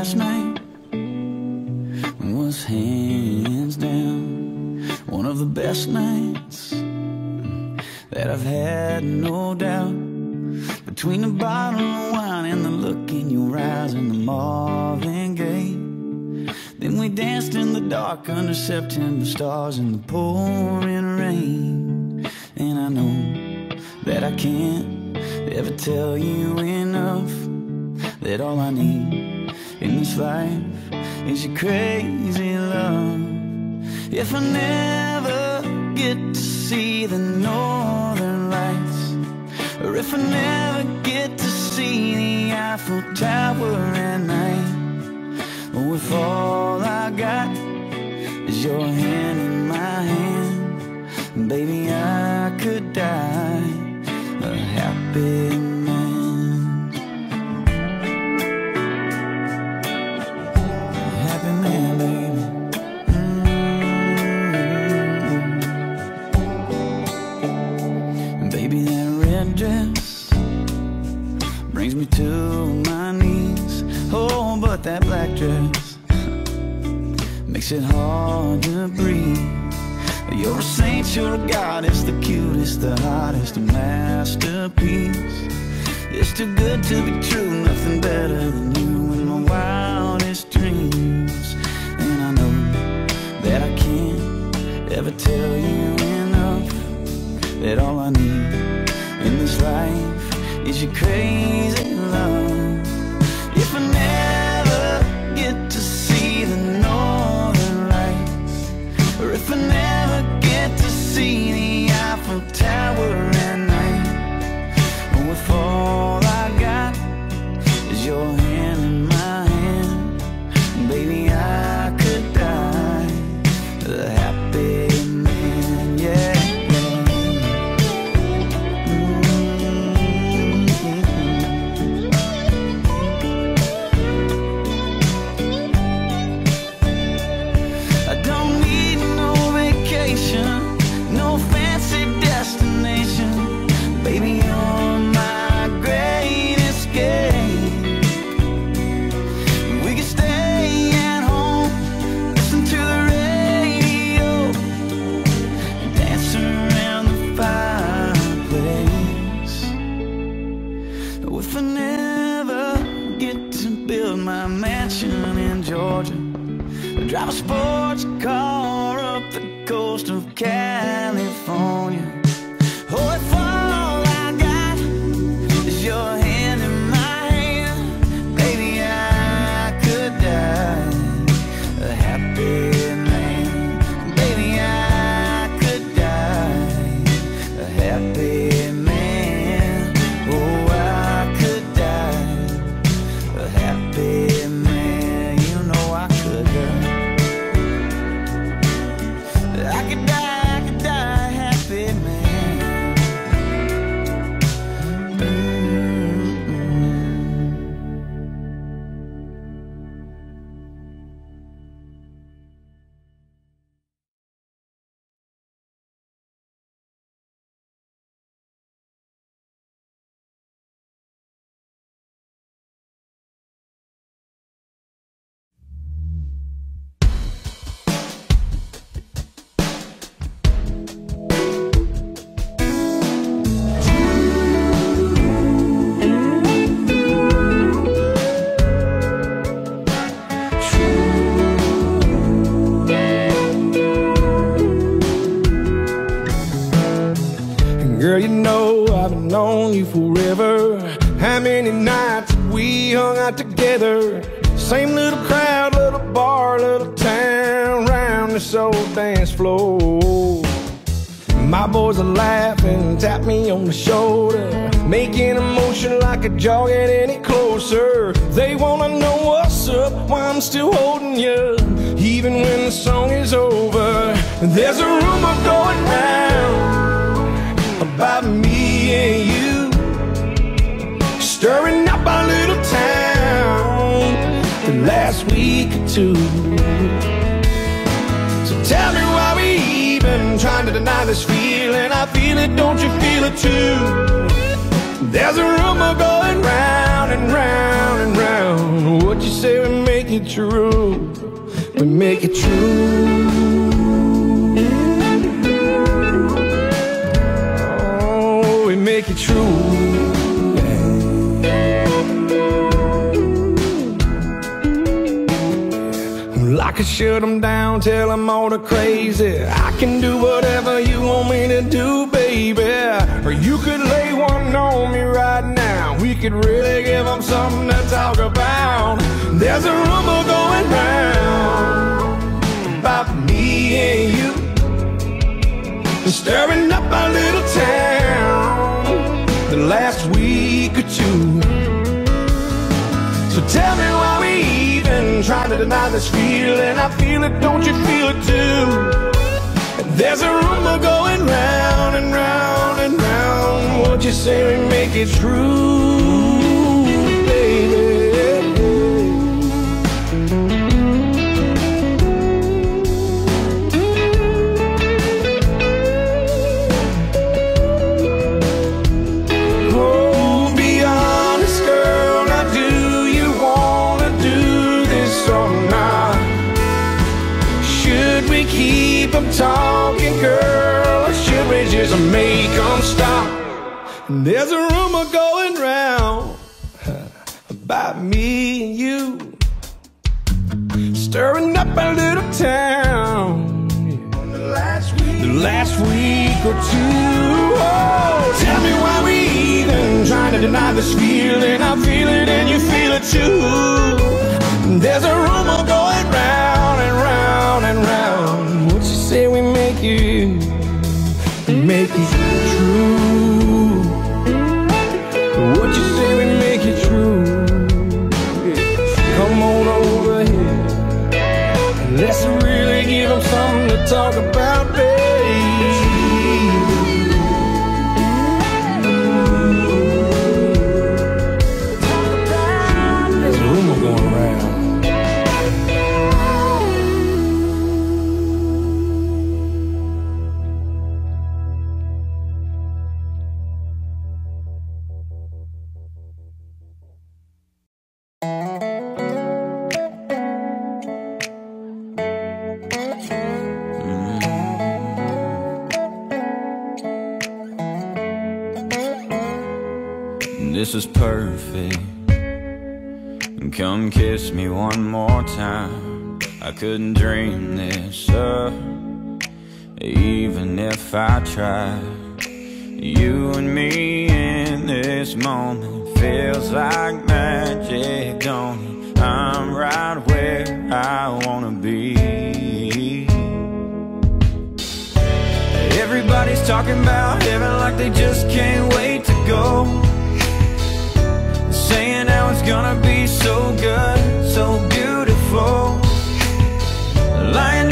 Last night was hands down one of the best nights that I've had, no doubt. Between the bottle of wine and the look in your eyes and the Marvin Gaye. Then we danced in the dark under September stars in the pouring rain. And I know that I can't ever tell you enough that all I need in this life is your crazy love. If I never get to see the northern lights, or if I never get to see the Eiffel Tower at night, or if all I got is your hand in my hand, baby, I could die a happy. Happy makes it hard to breathe. You're a saint, you're a goddess, the cutest, the hottest, masterpiece. It's too good to be true, nothing better than you in my wildest dreams. And I know that I can't ever tell you enough that all I need in this life is your crazy motion like a jog get any closer. They wanna know what's up, why I'm still holding you, even when the song is over. There's a rumor going round about me and you stirring up our little town the last week or two. So tell me why we even trying to deny this feeling. I feel it, don't you feel it too? There's a rumor going round and round and round. What you say we make it true? We make it true. Could shut them down, tell them all the crazy. I can do whatever you want me to do, baby. Or you could lay one on me right now. We could really give them something to talk about. There's a rumor going round about me and you. Stirring up our little town the last week or two. So tell me why trying to deny this feeling. I feel it, don't you feel it too? There's a rumor going round and round and round. What you say we make it true, talking, girl, should we just make stop? There's a rumor going round about me and you stirring up a little town the last week, the last week or two. Oh, tell me why we even trying to deny this feeling. I feel it and you feel it too. There's a rumor going round and round and round. Say we make it, make it true? What you say we make it true? Come on over here. Let's really give them something to talk about, Come kiss me one more time. I couldn't dream this up, even if I tried. You and me in this moment feels like magic, don't it? I'm right where I wanna be. Everybody's talking about heaven like they just can't wait to go. Saying how it's gonna be so good, so beautiful. Lying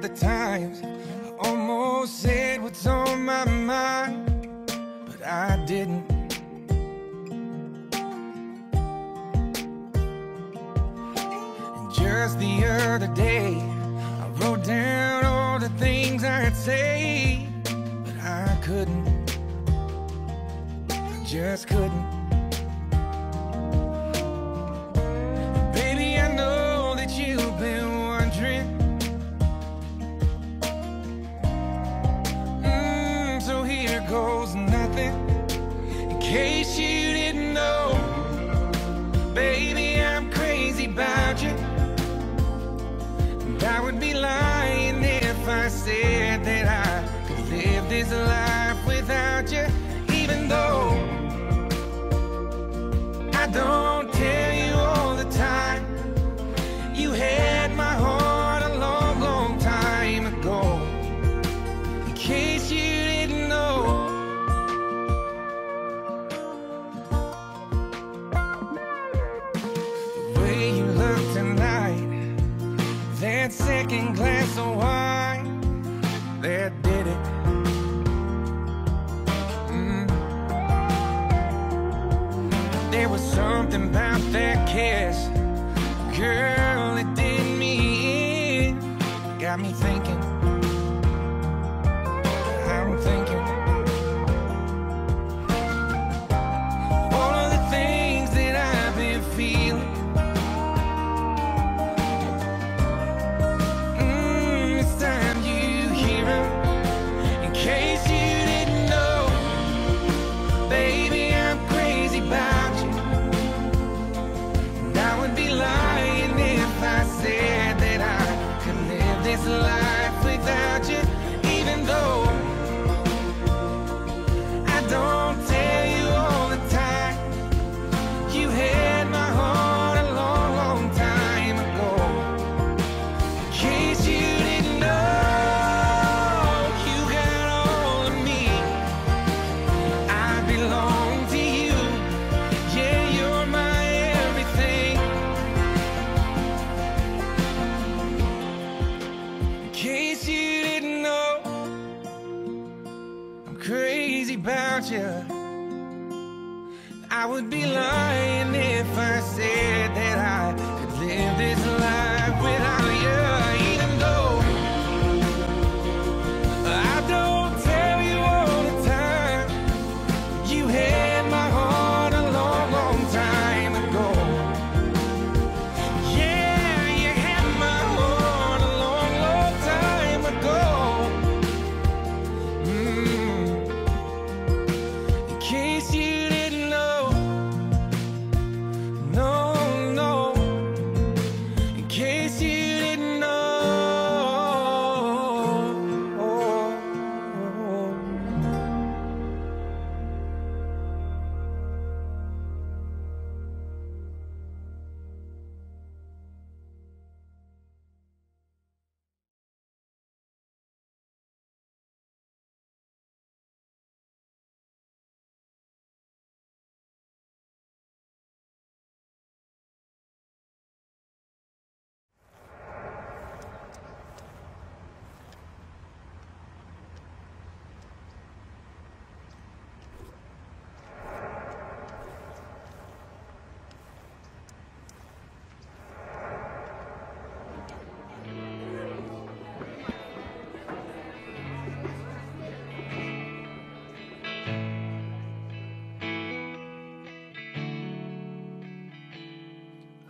count the times I almost said what's on my mind, but I didn't. And just the other day, I wrote down all the things I'd say, but I couldn't. I just couldn't.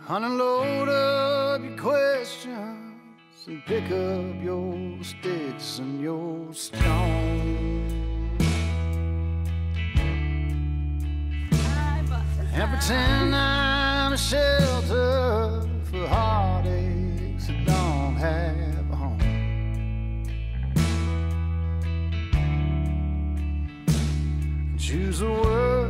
Unload up your questions and pick up your sticks and your stones. And pretend I'm a shelter for heartaches that don't have a home. Choose a word.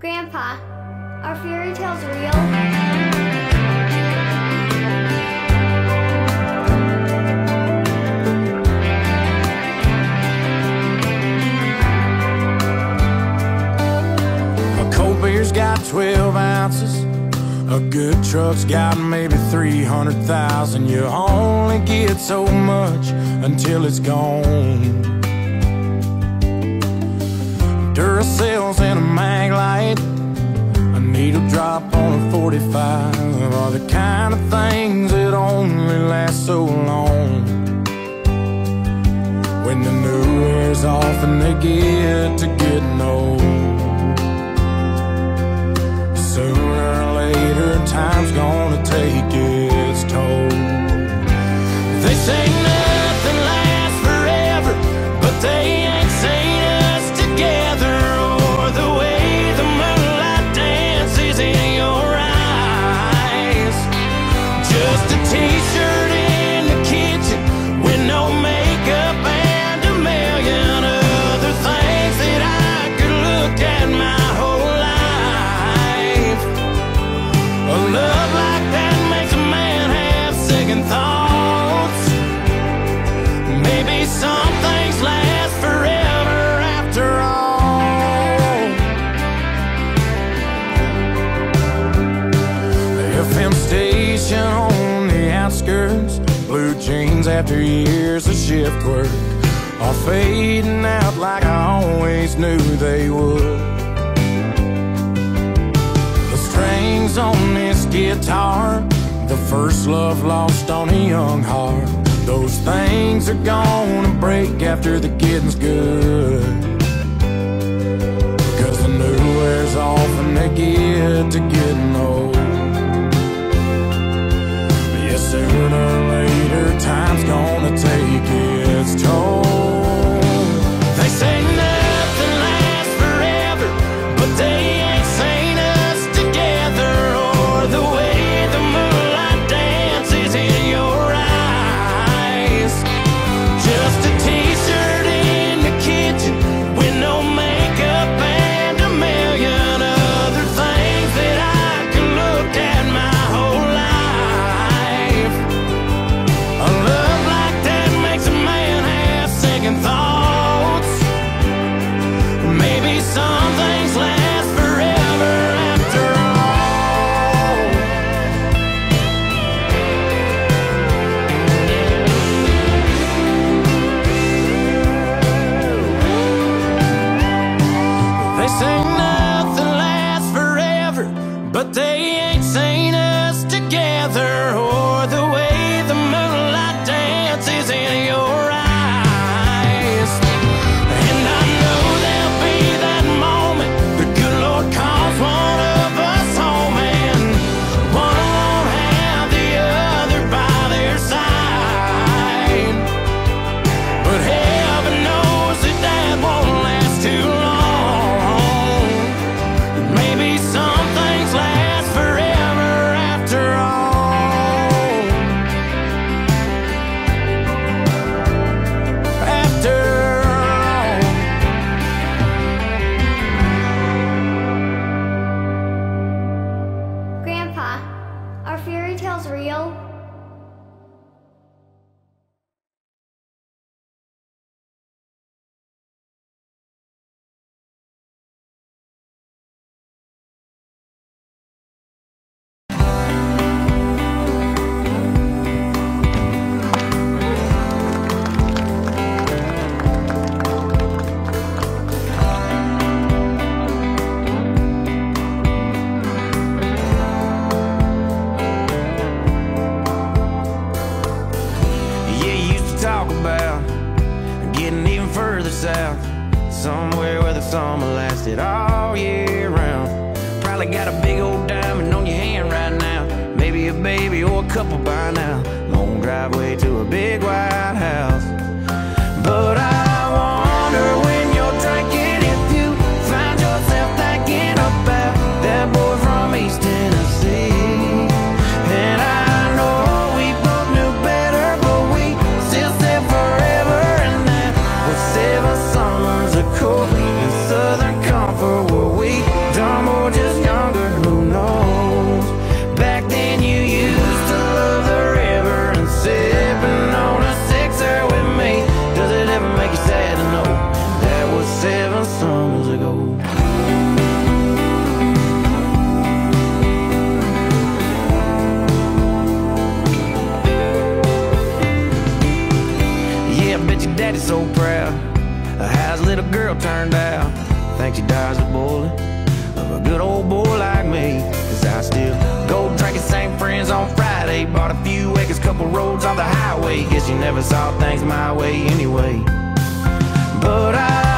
Grandpa, are fairy tales real? A cold beer's got 12 ounces. A good truck's got maybe 300,000. You only get so much until it's gone. Duracells and a Maglite. A needle drop on a 45 Are the kind of things that only last so long. When the new air's off and they get shift work are fading out like I always knew they would. The strings on this guitar, the first love lost on a young heart. Those things are gonna break after the getting's good. Cause the new wears off and they get to getting old. Yeah, sooner or later time's gone told. girl turned out. Think she dies a bullet of a good old boy like me. Cause I still go drinking same friends on Friday. Bought a few acres, couple roads on the highway. Guess you never saw things my way anyway. But I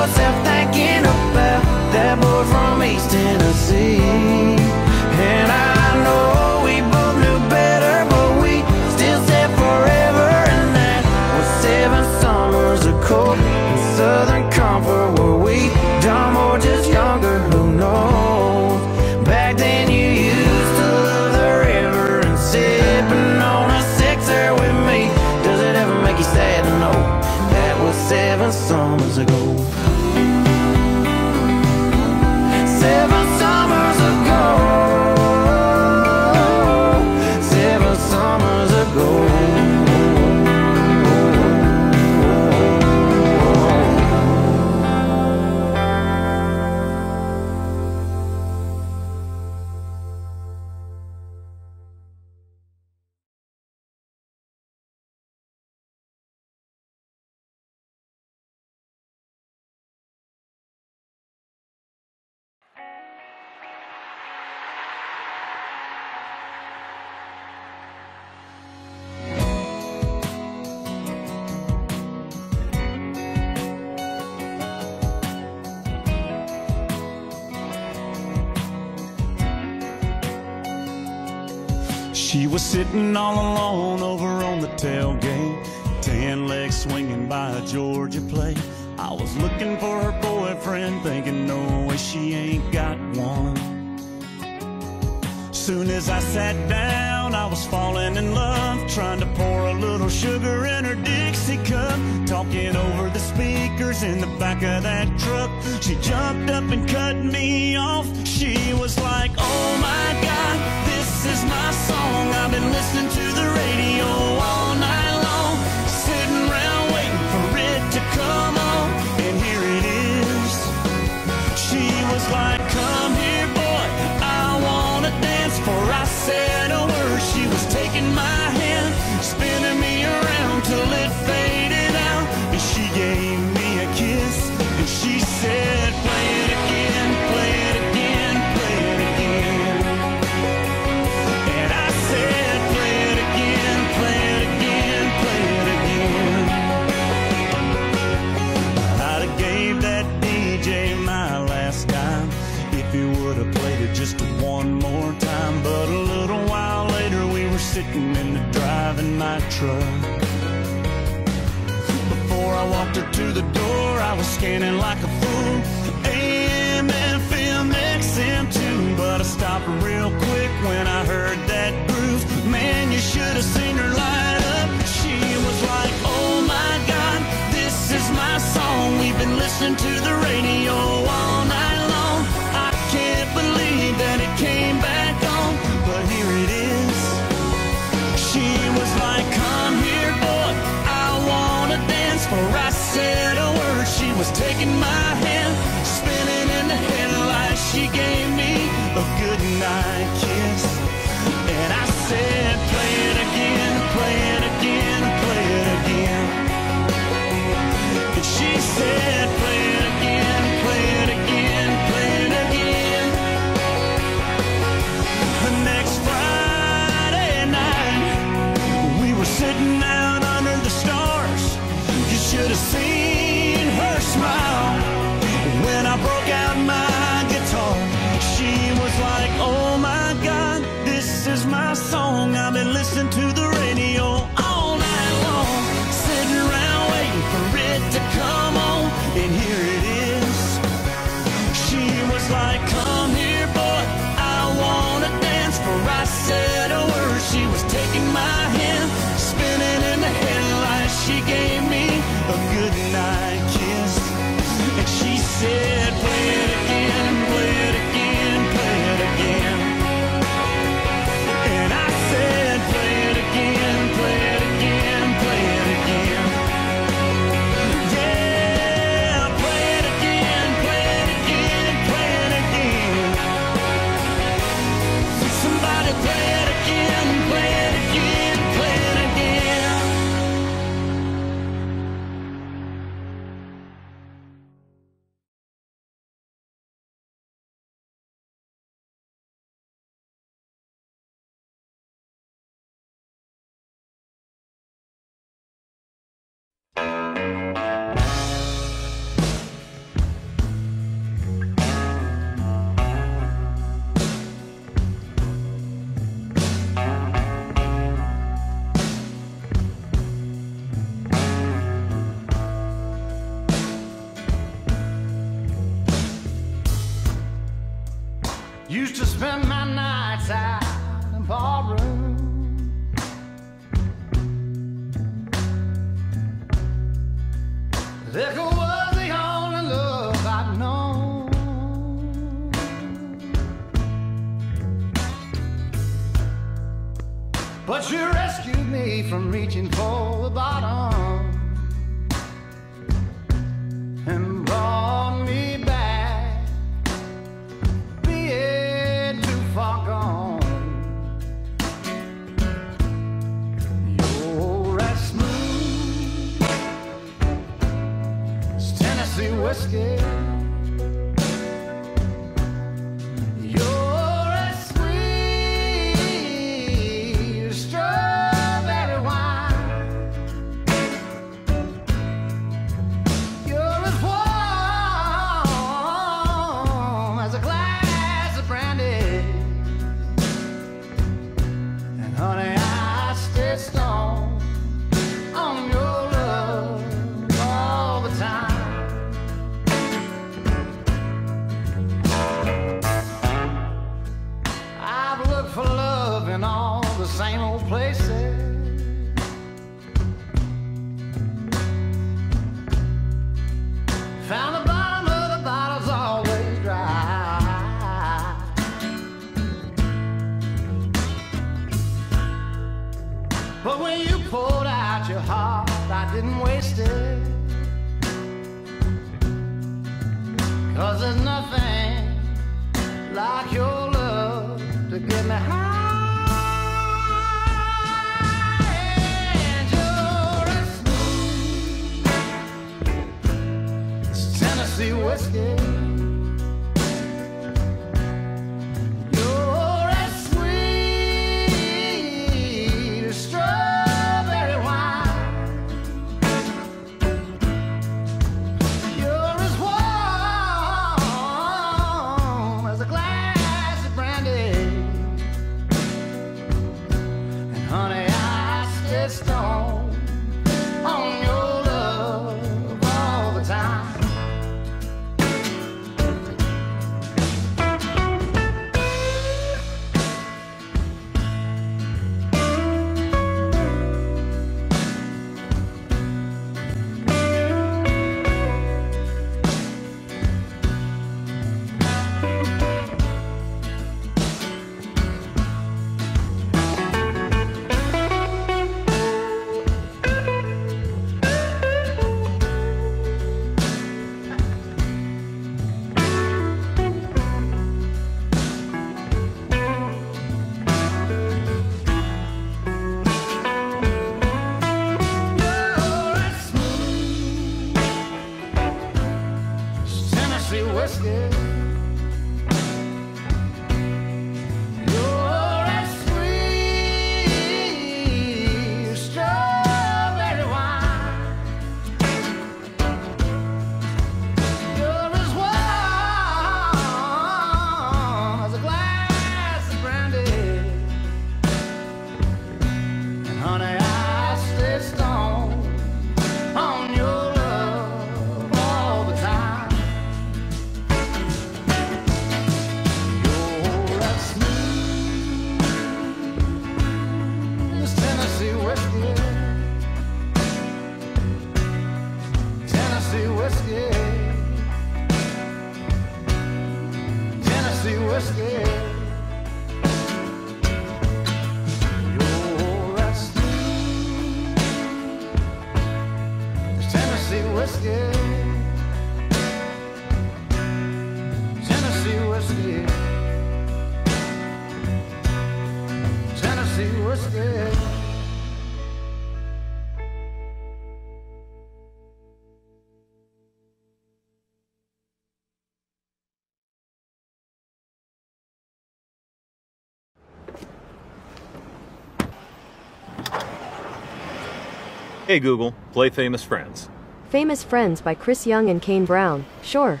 Hey Google, play Famous Friends. Famous Friends by Chris Young and Kane Brown. Sure.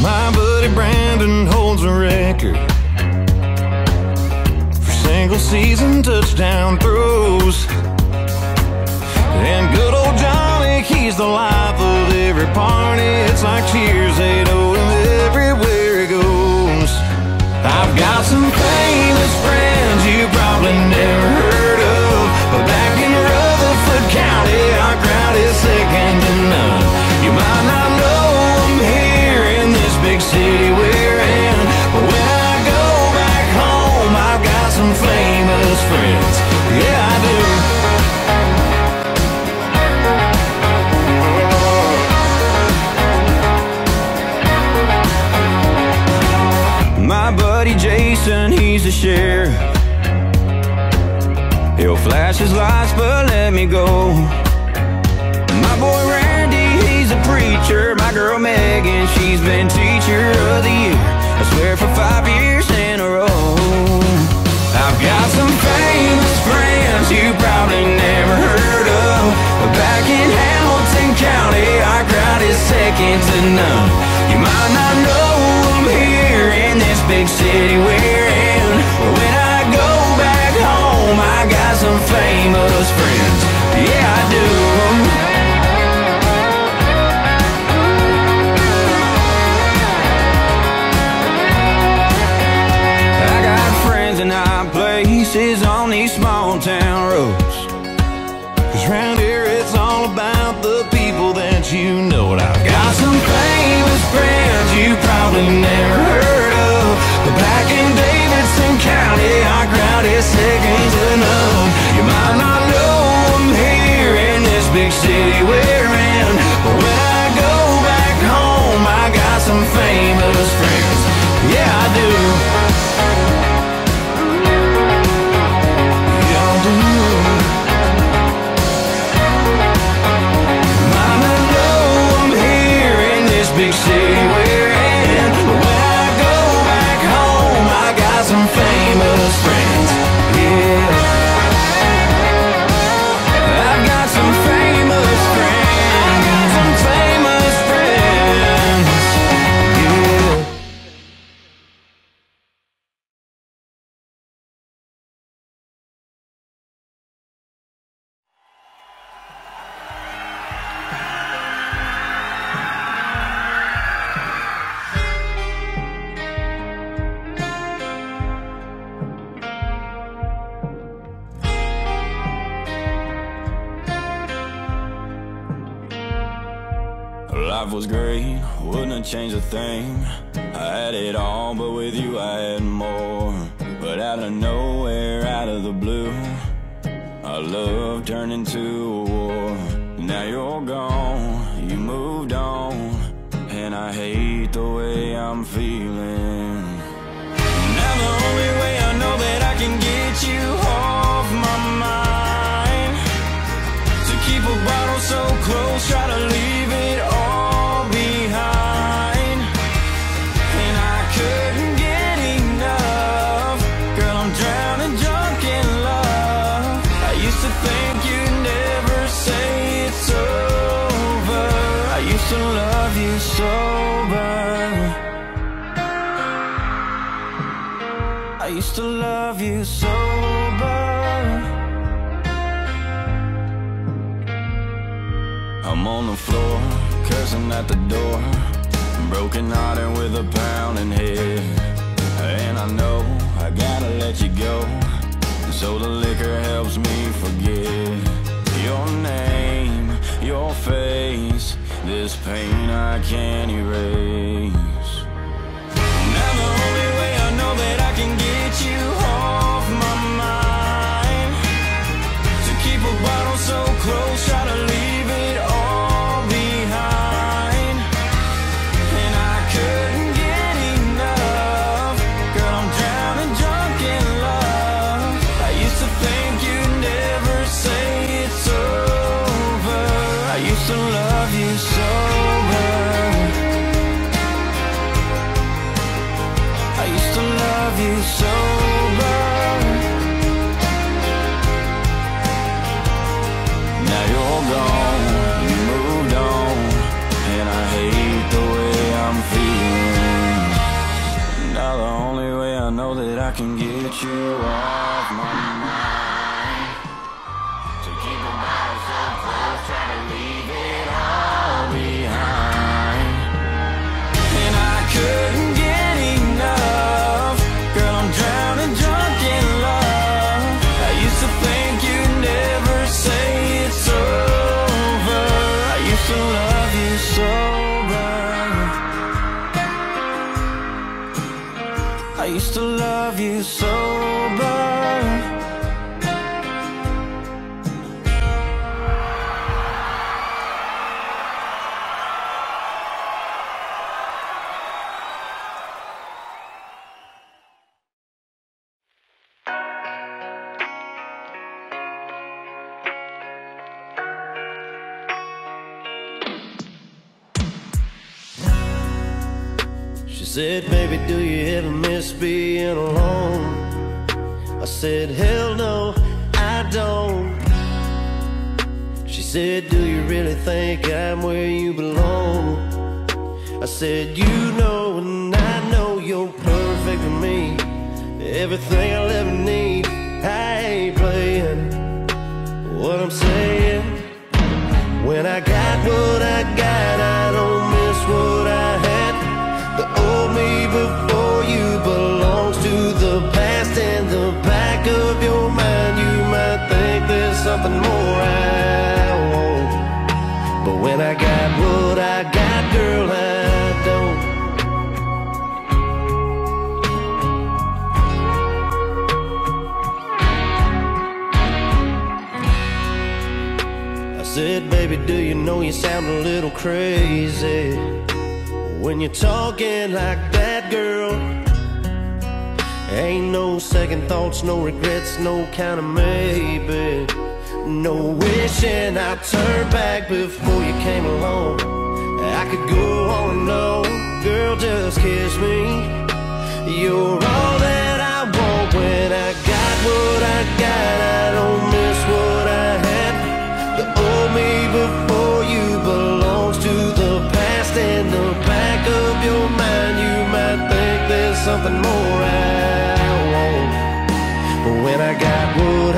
My buddy Brandon holds a record for single season touchdown throws. And good old John He's the life of every party. It's like cheers, they know him everywhere he goes. I've got some famous friends you probably never heard of, but back in Rutherford County, our crowd is second to none. You might not know them here in this big city. The sheriff. He'll flash his lights, but let me go. My boy Randy, he's a preacher. My girl Megan, she's been teacher of the year. I swear for five years in a row. I've got some famous friends you probably never heard of. But back in Hamilton County, our crowd is second to none. You might not know them here in this big city we're in. Famous friends. Yeah, I do. I got friends in high places on these small town roads. Cause round here it's all about the people that you know. And I've got some famous friends you probably never heard of. But back in Davidson County, our crowd is second city we're Life was great, wouldn't have changed a thing. I had it all, but with you I had more. But out of nowhere, out of the blue, our love turned into a war. Now you're gone, you moved on, and I hate the way I'm feeling. Now the only way I know that I can get you off my mind to keep a bottle so close, try at the door. Broken hearted with a pounding head. And I know I gotta let you go. So the liquor helps me forget your name, your face. This pain I can't erase. Now the only way I know that I can get you off you off think I'm where you belong? I said, you know and I know you're perfect for me. Everything I'll ever need, I ain't playing. What I'm saying, when I got what I got, I don't miss what I had. The old me before you belongs to the past. And the back of know you sound a little crazy when you're talking like that, girl? Ain't no second thoughts, no regrets, no kind of maybe. No wishing I turned back before you came along. I could go on and on, girl, just kiss me. You're all that I want when I got what I got. I don't miss what I had. The old me before something more I want. But when I got what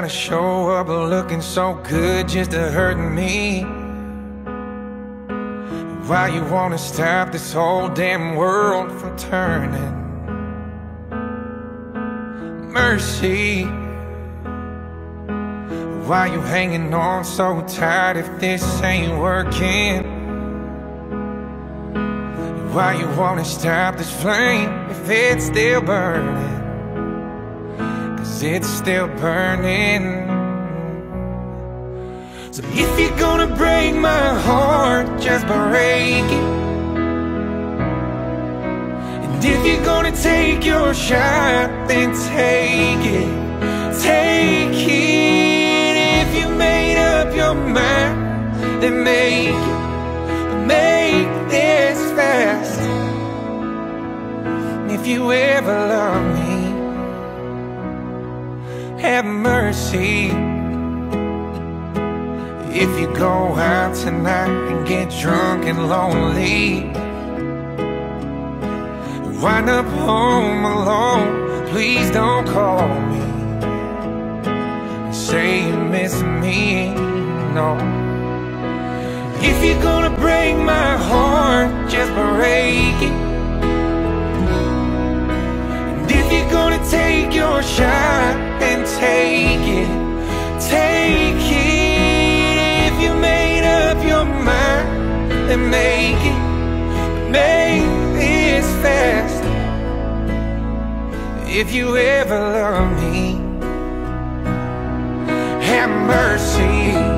gotta show up looking so good just to hurt me? Why you wanna stop this whole damn world from turning? Mercy. Why you hanging on so tight if this ain't working? Why you wanna stop this flame if it's still burning? Cause it's still burning. So if you're gonna break my heart, just break it. And if you're gonna take your shot, then take it. Take it. If you made up your mind, then make it. Make this fast. If you ever love me, have mercy. If you go out tonight and get drunk and lonely, wind up home alone, please don't call me. Say you miss me, no. If you're gonna break my heart, just break it. And if you're gonna take your shot, and take it Take it. If you made up your mind Then make it Make this fast. If you ever love me Have mercy.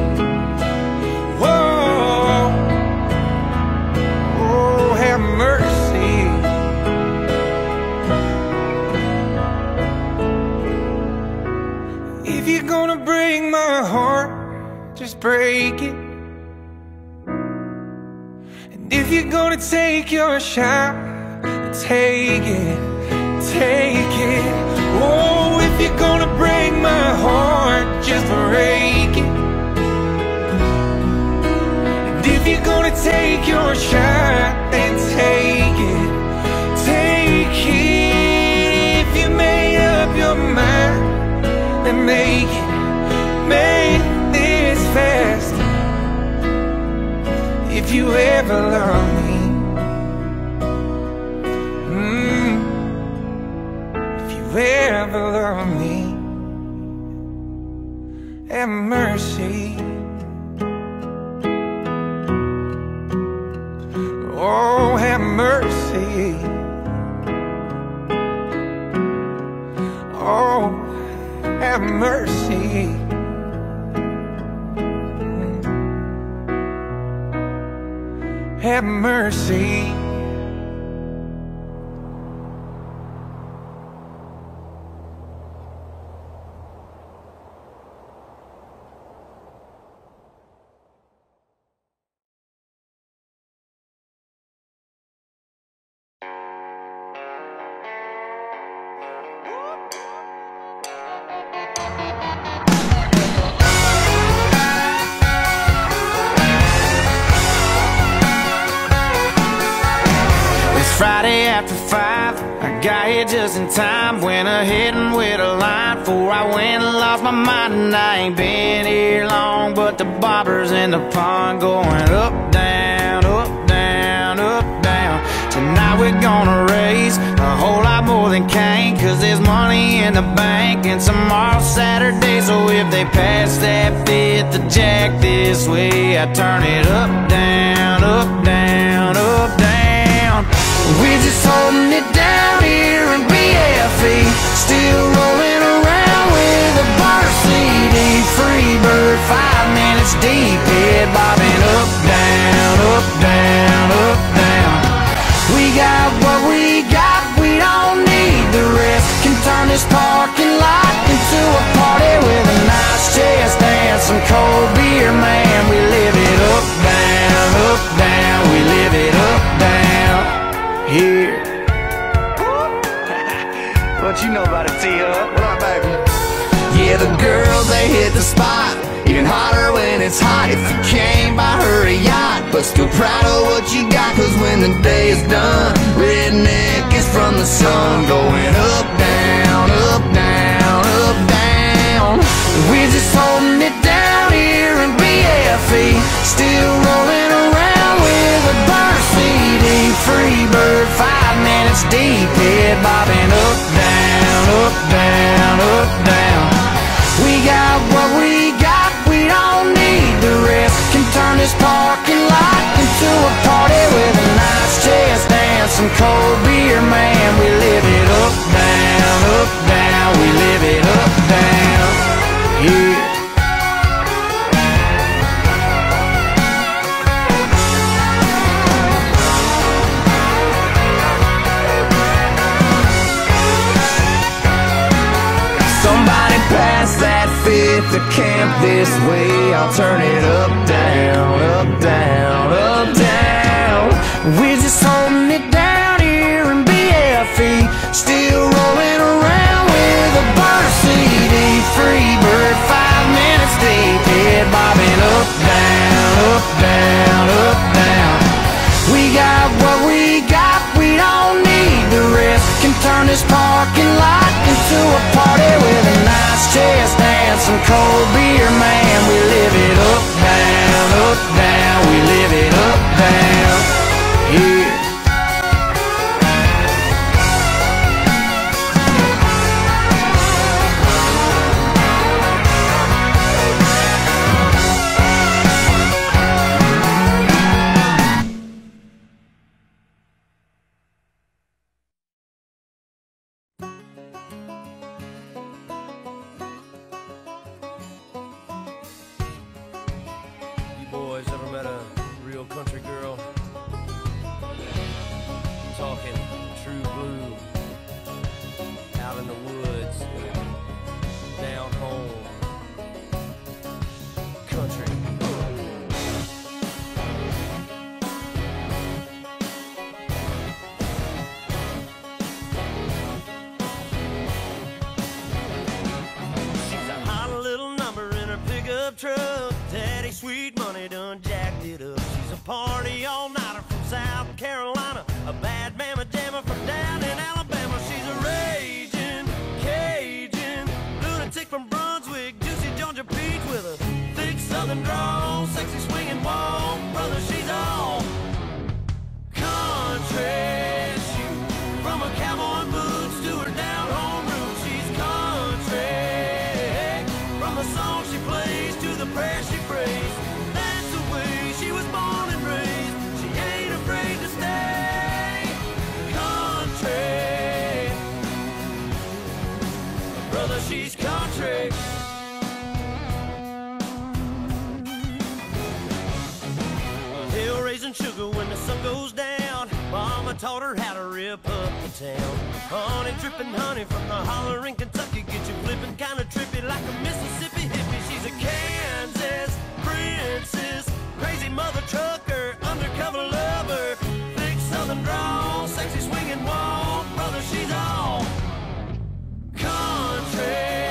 break it. And if you're gonna take your shot Take it, take it. Oh, if you're gonna break my heart Just break it. And if you're gonna take your shot Then take it, take it. If you made up your mind Then make it, make it if you ever love me. Mm, If you ever love me. Have mercy. Oh, have mercy. Oh, have mercy. have mercy. sun goes down. Mama taught her how to rip up the town. Honey dripping honey from the holler in Kentucky. Get you flipping kind of trippy like a Mississippi hippie. She's a Kansas princess. Crazy mother trucker, undercover lover. Thick southern drawl, sexy swinging wall. Brother, she's all country.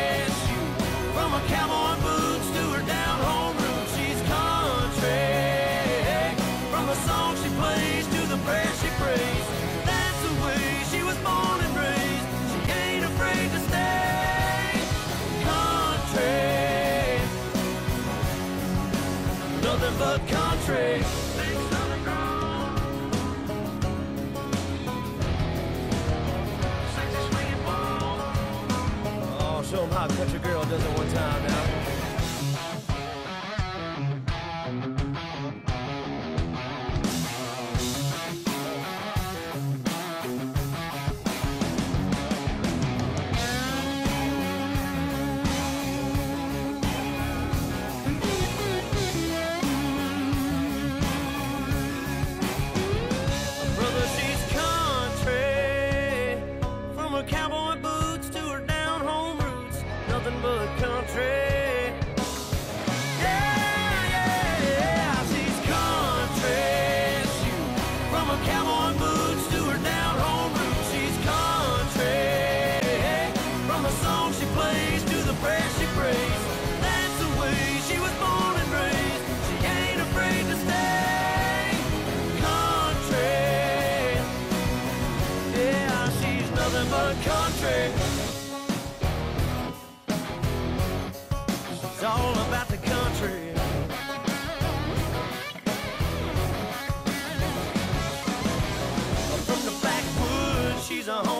a home.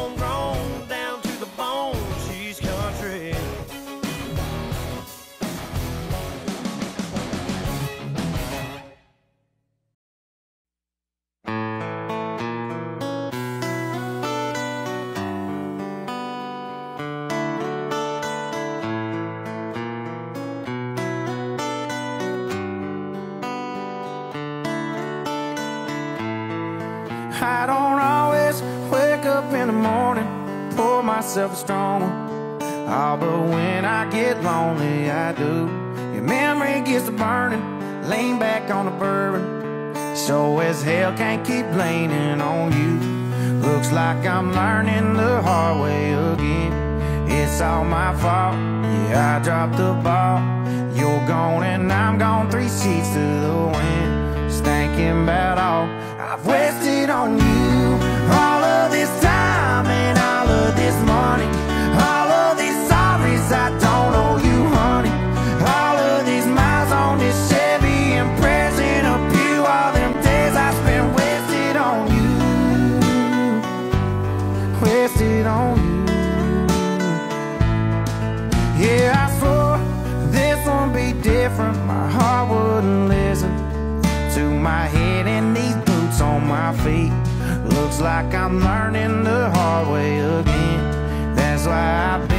can't keep leaning on you. Looks like I'm learning the hard way again. It's all my fault, yeah, I dropped the ball. You're gone and I'm gone, three sheets to the wind. Just about all I've wasted on you. like I'm learning the hard way again. That's why I've been.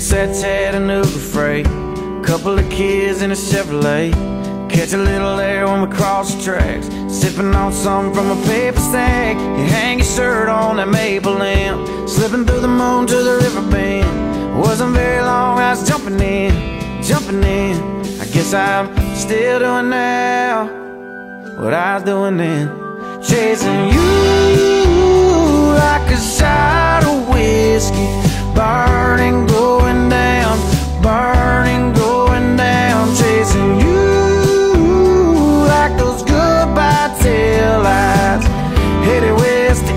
Chase that Chattanooga freight. Couple of kids in a Chevrolet. Catch a little air when we cross the tracks. Sipping on something from a paper stack. You hang your shirt on that maple lamp. Slipping through the moon to the river bend. Wasn't very long, I was jumping in, jumping in. I guess I'm still doing now what I was doing then. Chasing you like a shot of whiskey. Burning, going down, burning, going down. Chasing you like those goodbye tail lights.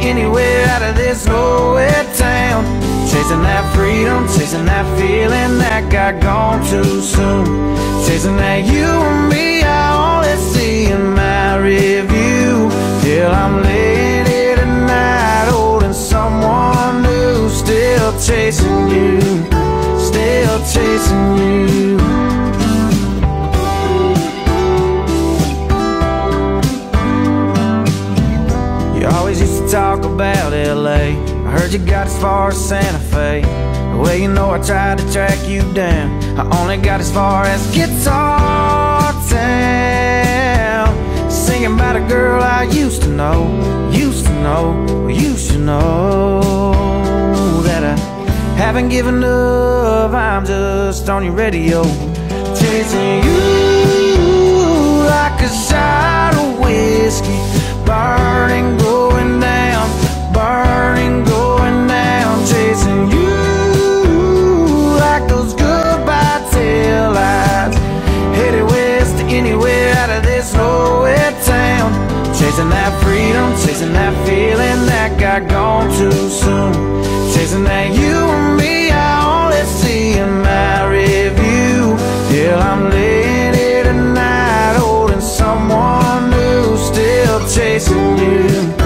Anywhere out of this nowhere town. Chasing that freedom, chasing that feeling that got gone too soon. Chasing that you and me, I only see in my review. Till I'm laying chasing you, still chasing you. You always used to talk about LA. I heard you got as far as Santa Fe. Well, you know I tried to track you down. I only got as far as Guitar Town. Singing about a girl I used to know, used to know, you should know haven't given up. I'm just on your radio, chasing you like a shot of whiskey, burning, going down, burning, going down, chasing you like those goodbye tail lights, headed west to anywhere out of this nowhere town, chasing that freedom, chasing that feeling that got gone too soon, chasing that you and me, I only see in my review, till I'm laying here tonight, holding someone new, still chasing you,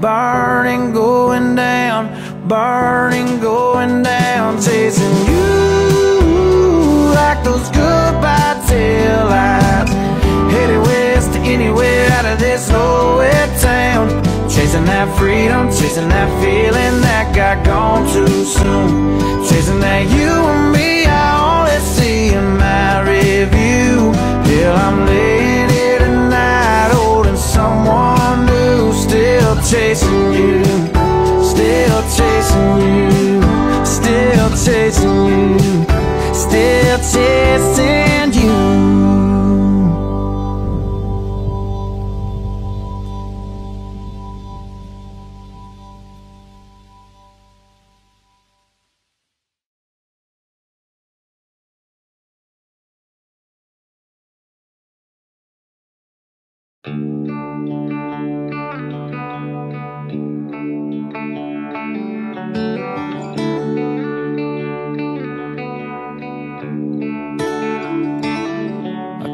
burning, going down, burning, going down, chasing you like those goodbye tail lights, headed west to anywhere out of this nowhere town, chasing that freedom, chasing that feeling that got gone too soon, chasing that you and me, I only see in my review. Till I'm laying chasing you,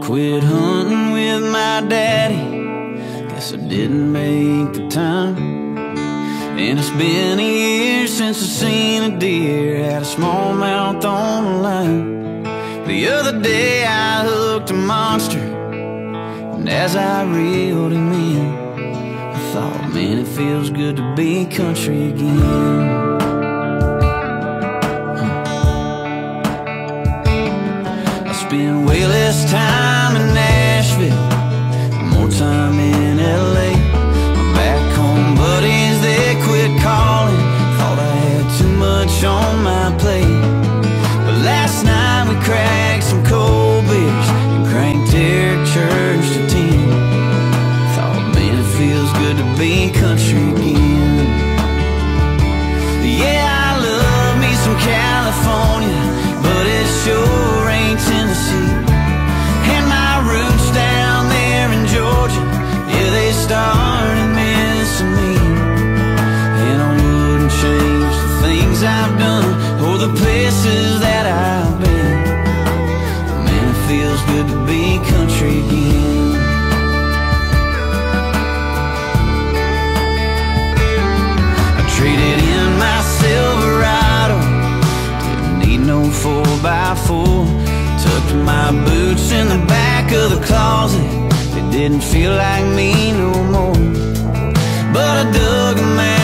quit hunting with my daddy. Guess I didn't make the time. And it's been a year since I seen a deer at a smallmouth on the line. The other day I hooked a monster, and as I reeled him in, I thought, man, it feels good to be country again. Spend way less time in Nashville, more time in LA. My back home buddies, they quit calling. Thought I had too much on my plate. But last night we cracked some cold beers and cranked Eric Church to 10. Thought, man, it feels good to be country again. places that I've been. Man, it feels good to be country again. I traded in my Silverado. Didn't need no 4x4 Tucked my boots in the back of the closet. It didn't feel like me no more. But I dug a man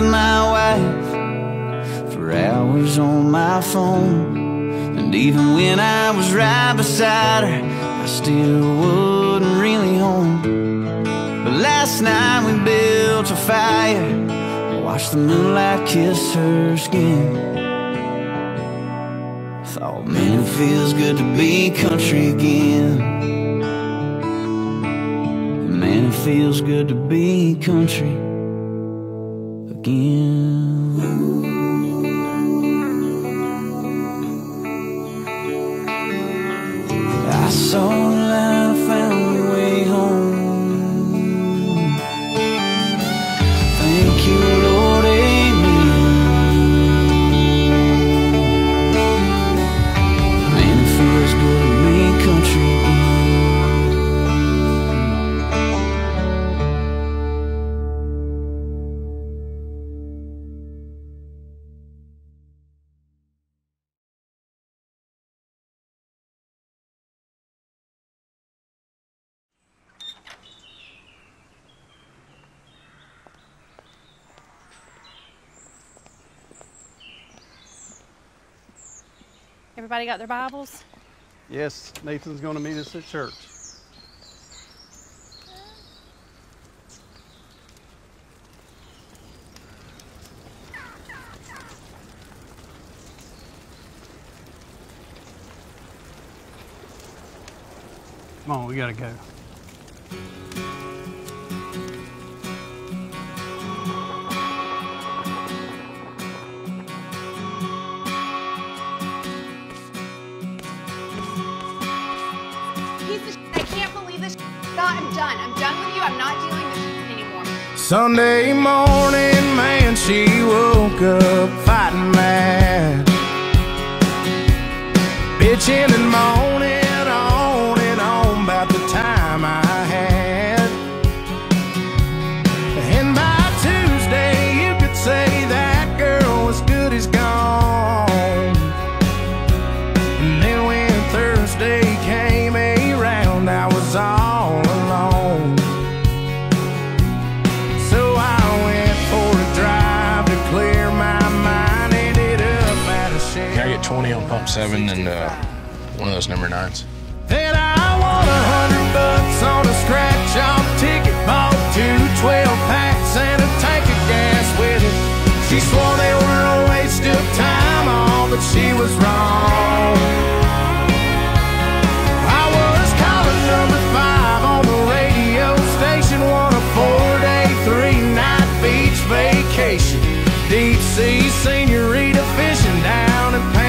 with my wife for hours on my phone. And even when I was right beside her, I still wasn't really home. But last night we built a fire, watched the moonlight kiss her skin. Thought, man, it feels good to be country again. Man, it feels good to be country Everybody got their Bibles? Yes, Nathan's going to meet us at church. Come on, we got to go. Not, I'm done. I'm done with you. I'm not dealing with this anymore. Sunday morning, man, she woke up fighting mad. Bitching and moaning seven and uh, one of those number nines? I won a hundred bucks on a scratch off ticket. Bought two 12 packs and a tank of gas with it. She swore they were a waste of time, all, but she was wrong. I was number five on the radio station. A four-day, three-night beach vacation. Deep sea senorita fishing down in Panama.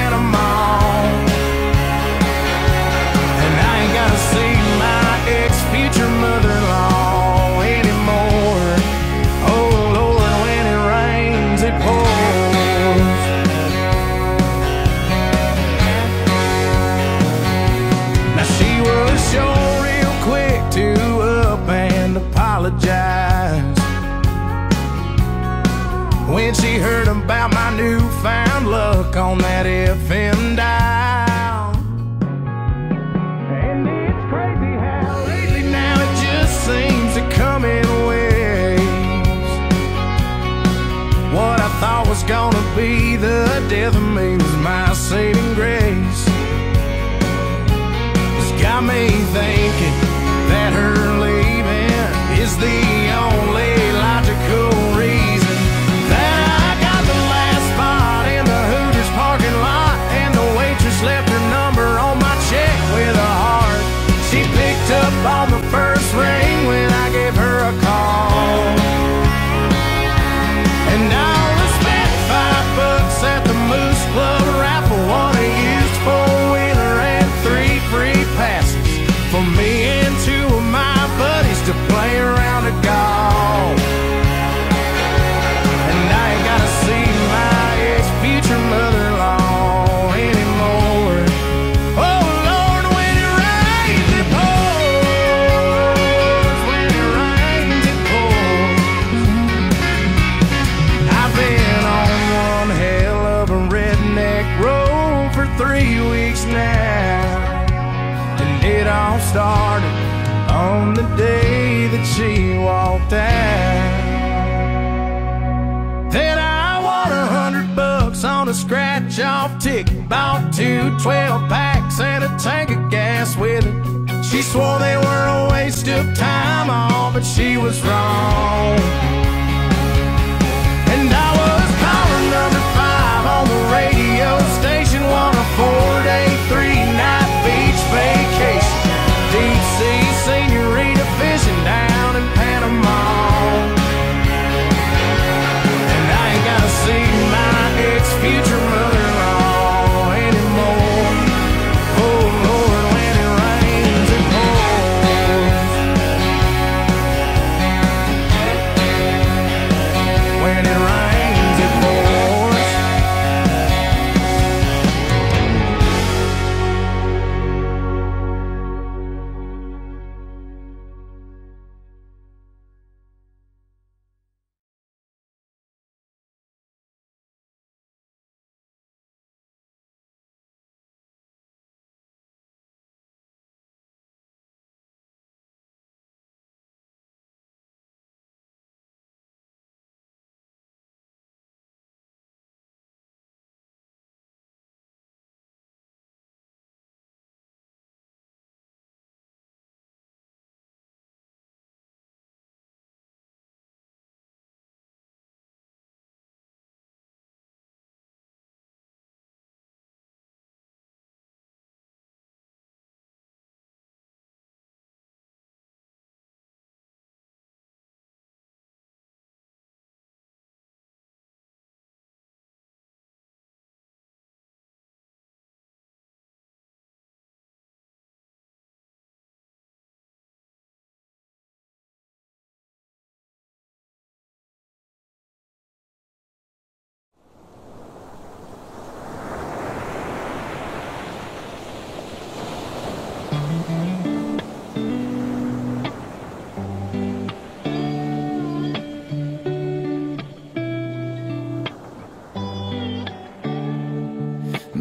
Newfound luck on that FM dial. And it's crazy how lately now it just seems to come in waves. What I thought was gonna be the death of me was my saving 12 packs and a tank of gas with it. She swore they were a waste of time, all, but she was wrong.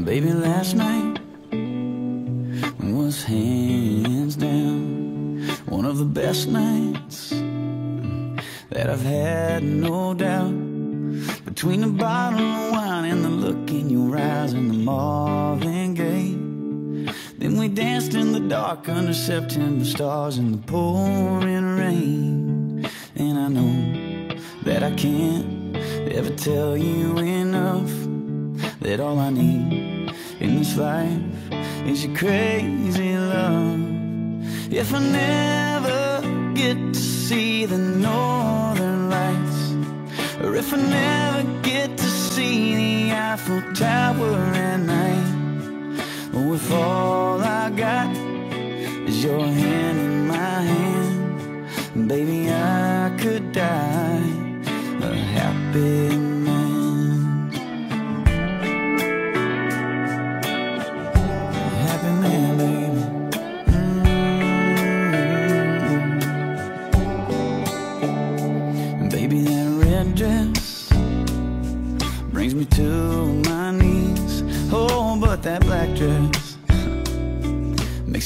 Baby, last night dark under September stars and the pouring rain. And I know that I can't ever tell you enough that all I need in this life is your crazy love. If I never get to see the northern lights, or if I never get to see the Eiffel Tower at night, or all I got your hand in my hand, baby, I could die a happy man. Happy man, baby. Mm. Baby, that red dress brings me to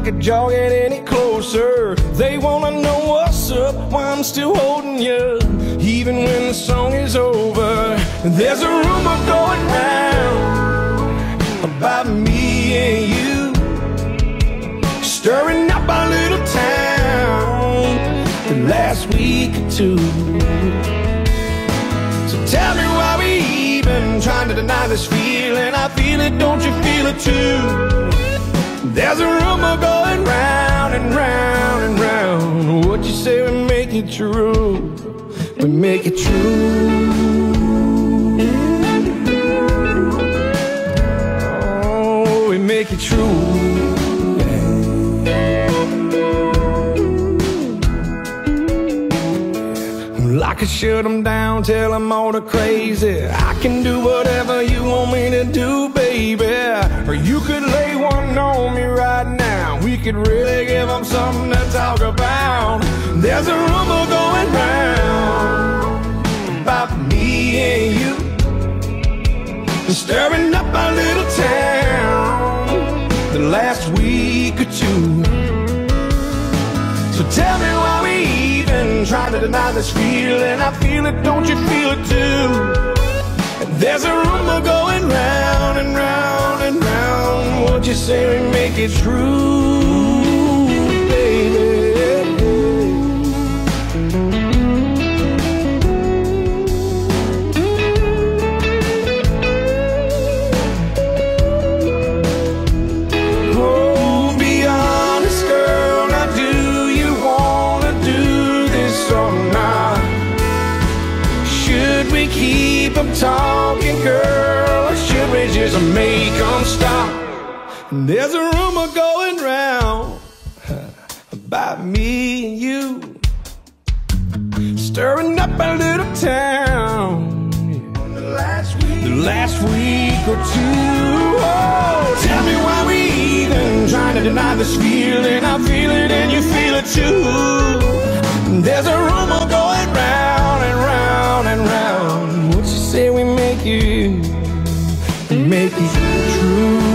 Like a jog get any closer. They wanna know what's up, why I'm still holding you, even when the song is over. There's a rumor going round about me and you stirring up our little town the last week or two. So tell me why we even trying to deny this feeling. I feel it, don't you feel it too? There's a rumor going round and round and round. What you say we make it true? We make it true. Could shut them down, tell them all the crazy. I can do whatever you want me to do, baby. Or you could lay one on me right now. We could really give them something to talk about. There's a rumor going round about me and you. Stirring up our little town the last week or two. So tell me even to deny this feeling. I feel it, don't you feel it too? There's a rumor going round and round and round. What you say we make it true, talking, girl, or should we just make them stop? There's a rumor going round about me and you stirring up a little town. The last week, the last week or two. Oh, tell me why we even trying to deny this feeling. I feel it and you feel it too. There's a rumor going round make it, make it true?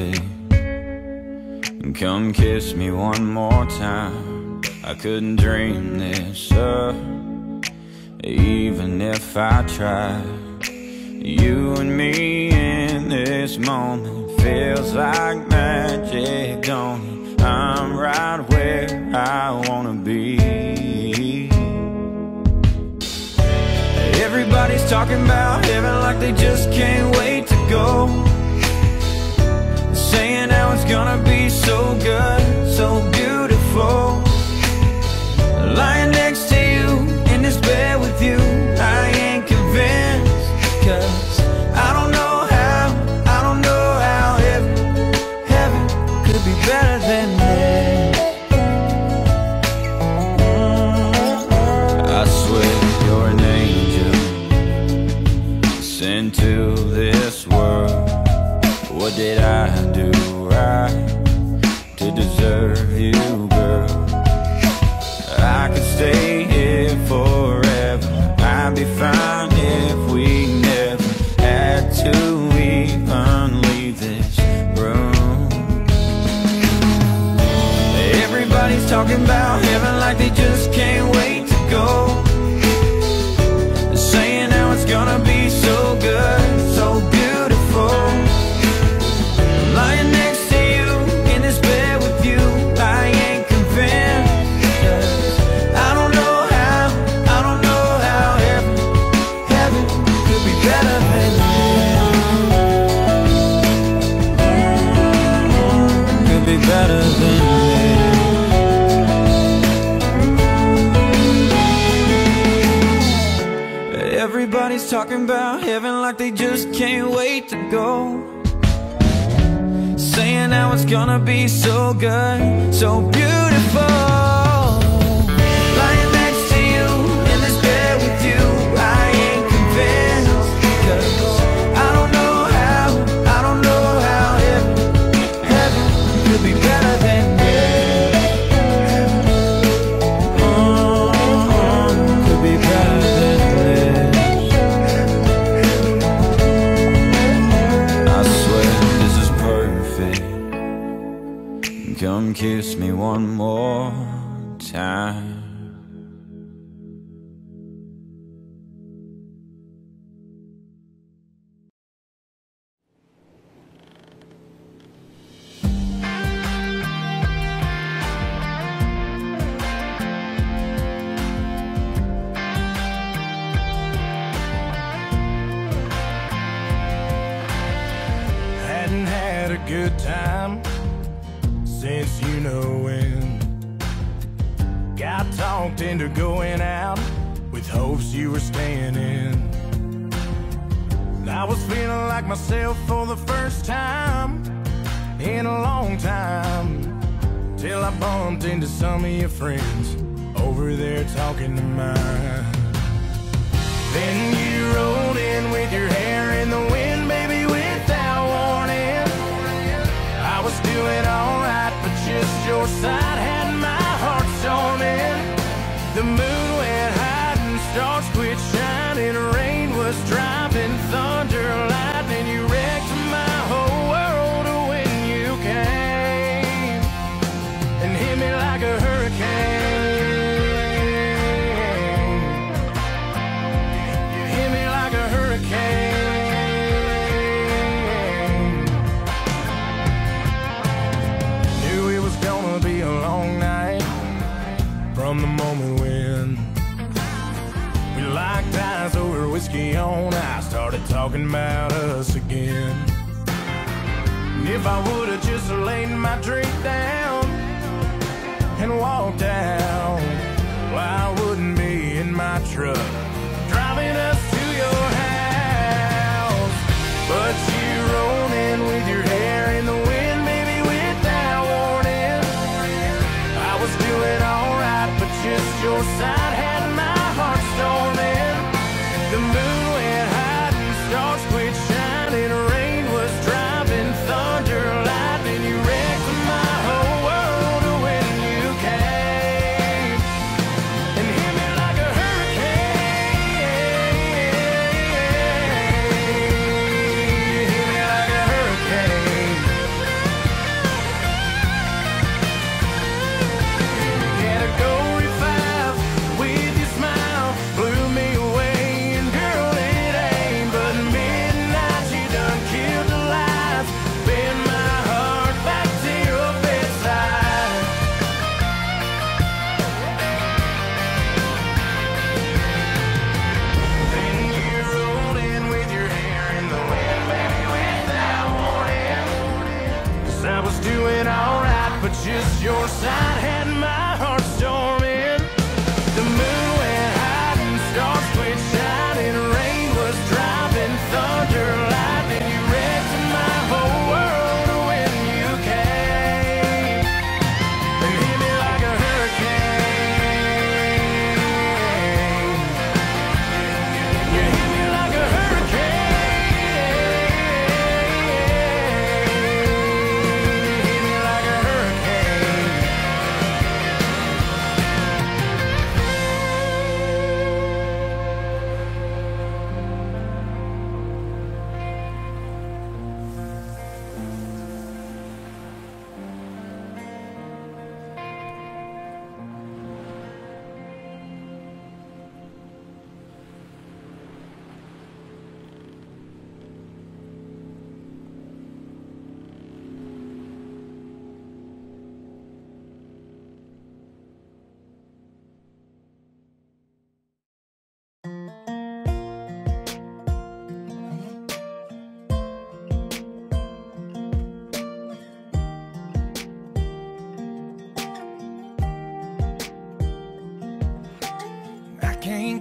And come kiss me one more time. I couldn't dream this up Even if I tried. You and me in this moment Feels like magic, don't it? I'm right where I wanna be. Everybody's talking about heaven like they just can't wait to go. Saying how it's gonna be so good, so beautiful. Lying there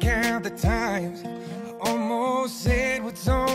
count the times I almost said what's on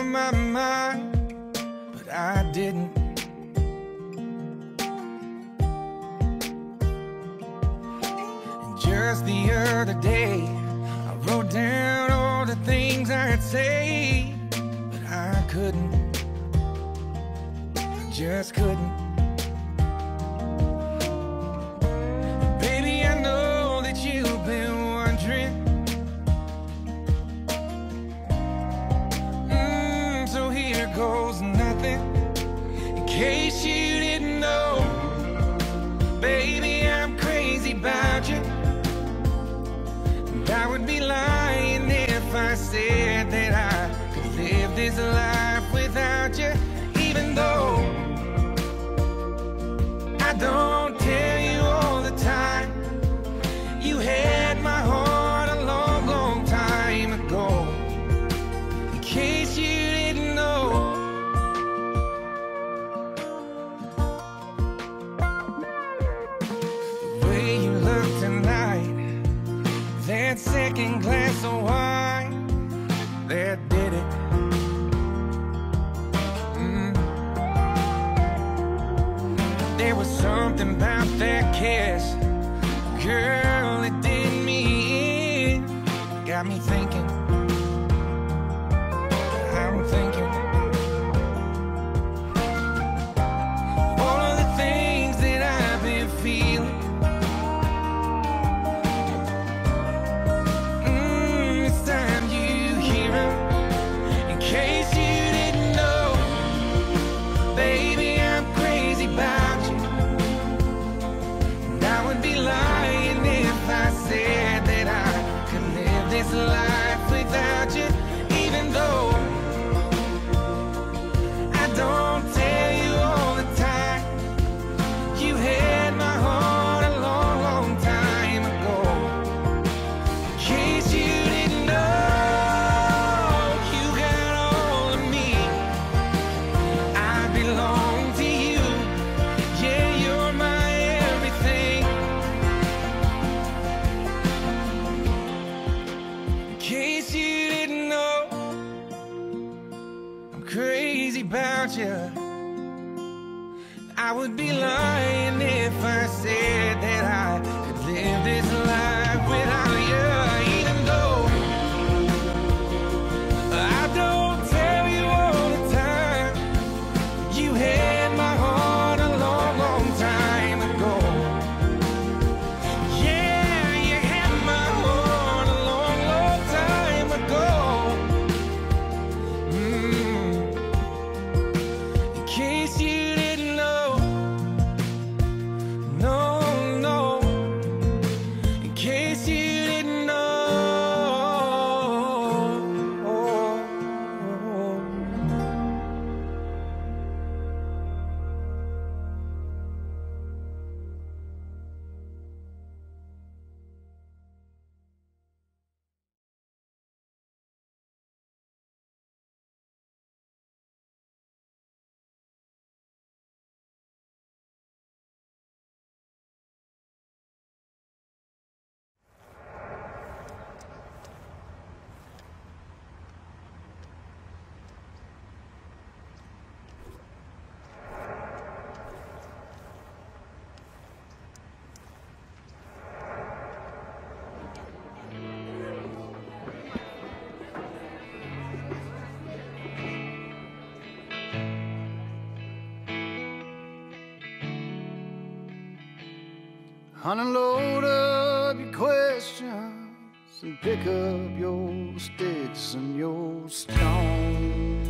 Unload up your questions and pick up your sticks and your stones.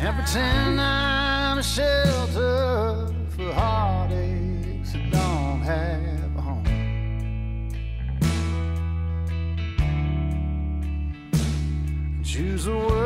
And pretend I'm a shelter for heartaches that don't have a home. Choose a word.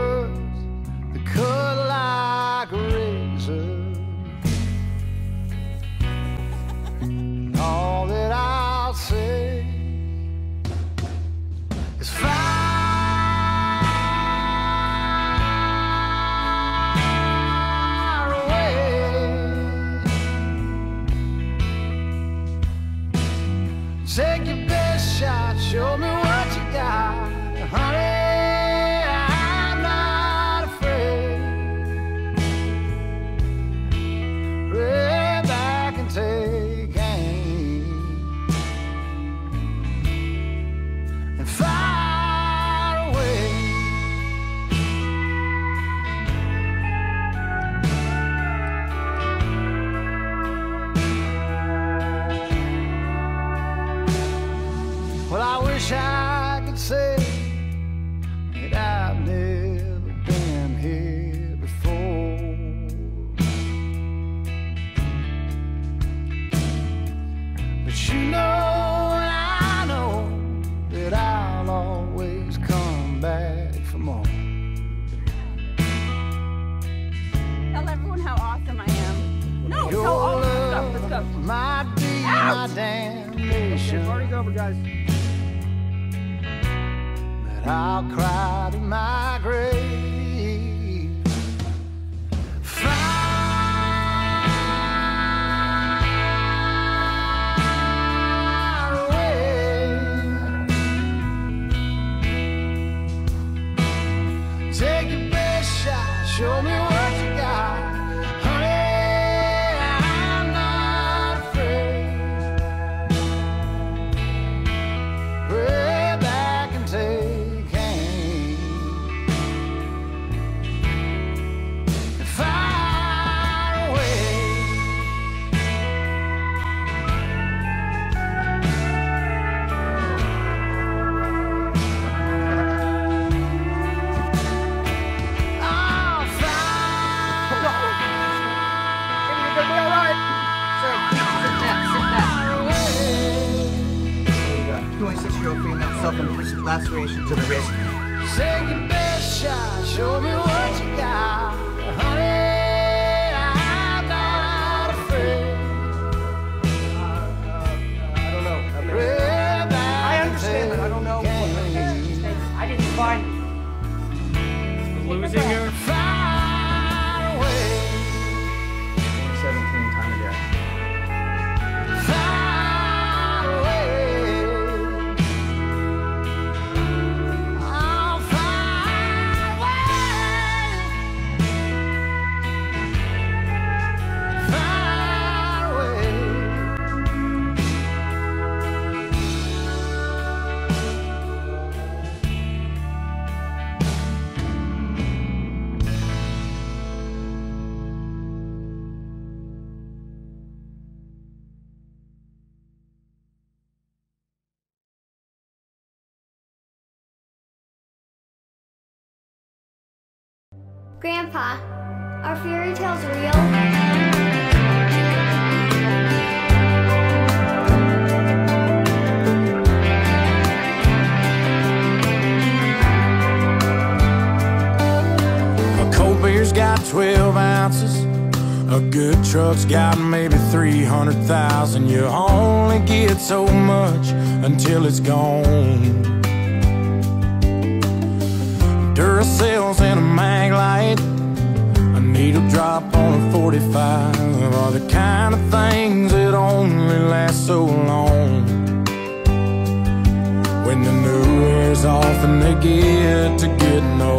Grandpa, are fairy tales real? A cold beer's got 12 ounces. A good truck's got maybe 300,000. You only get so much until it's gone. Duracell's in a Maglite needle drop on a 45 are the kind of things that only last so long. When the new wears off and they get to get no.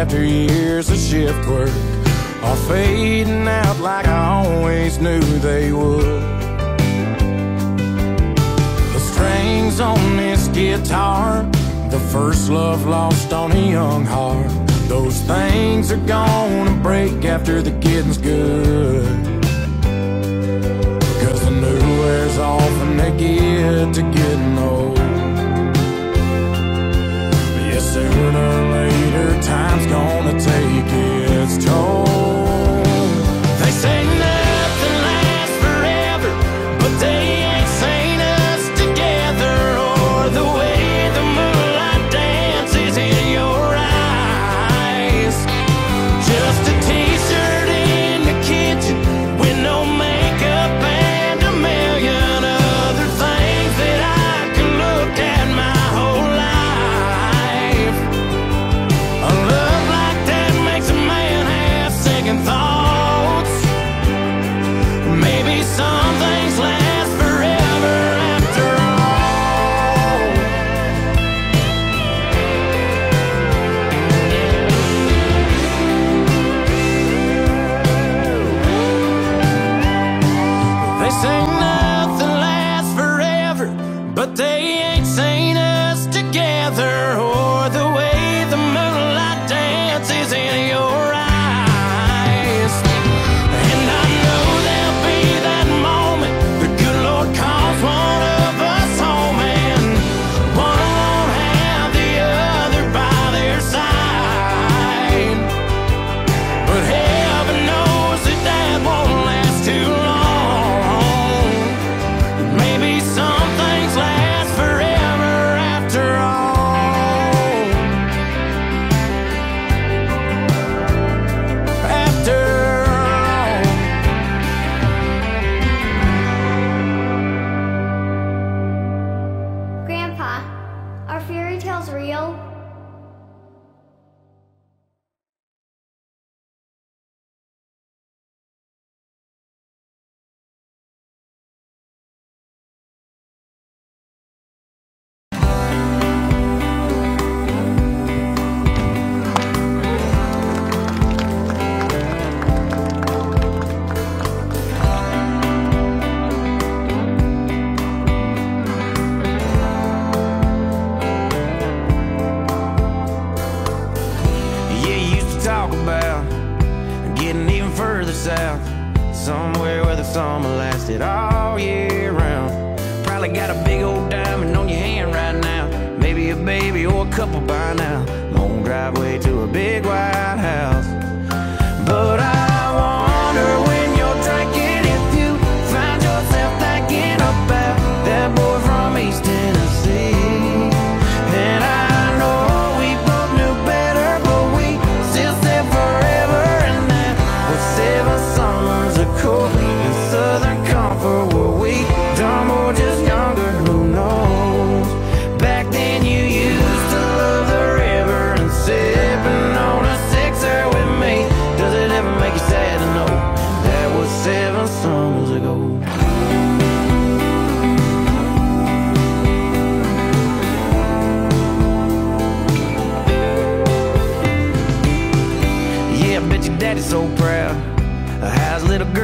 after years of shift work are fading out like I always knew they would. The strings on this guitar, the first love lost on a young heart, those things are gonna break after the getting's good. Cause the new wears off and they get to getting old. Yes, they sooner later time's gonna take its toll. They say.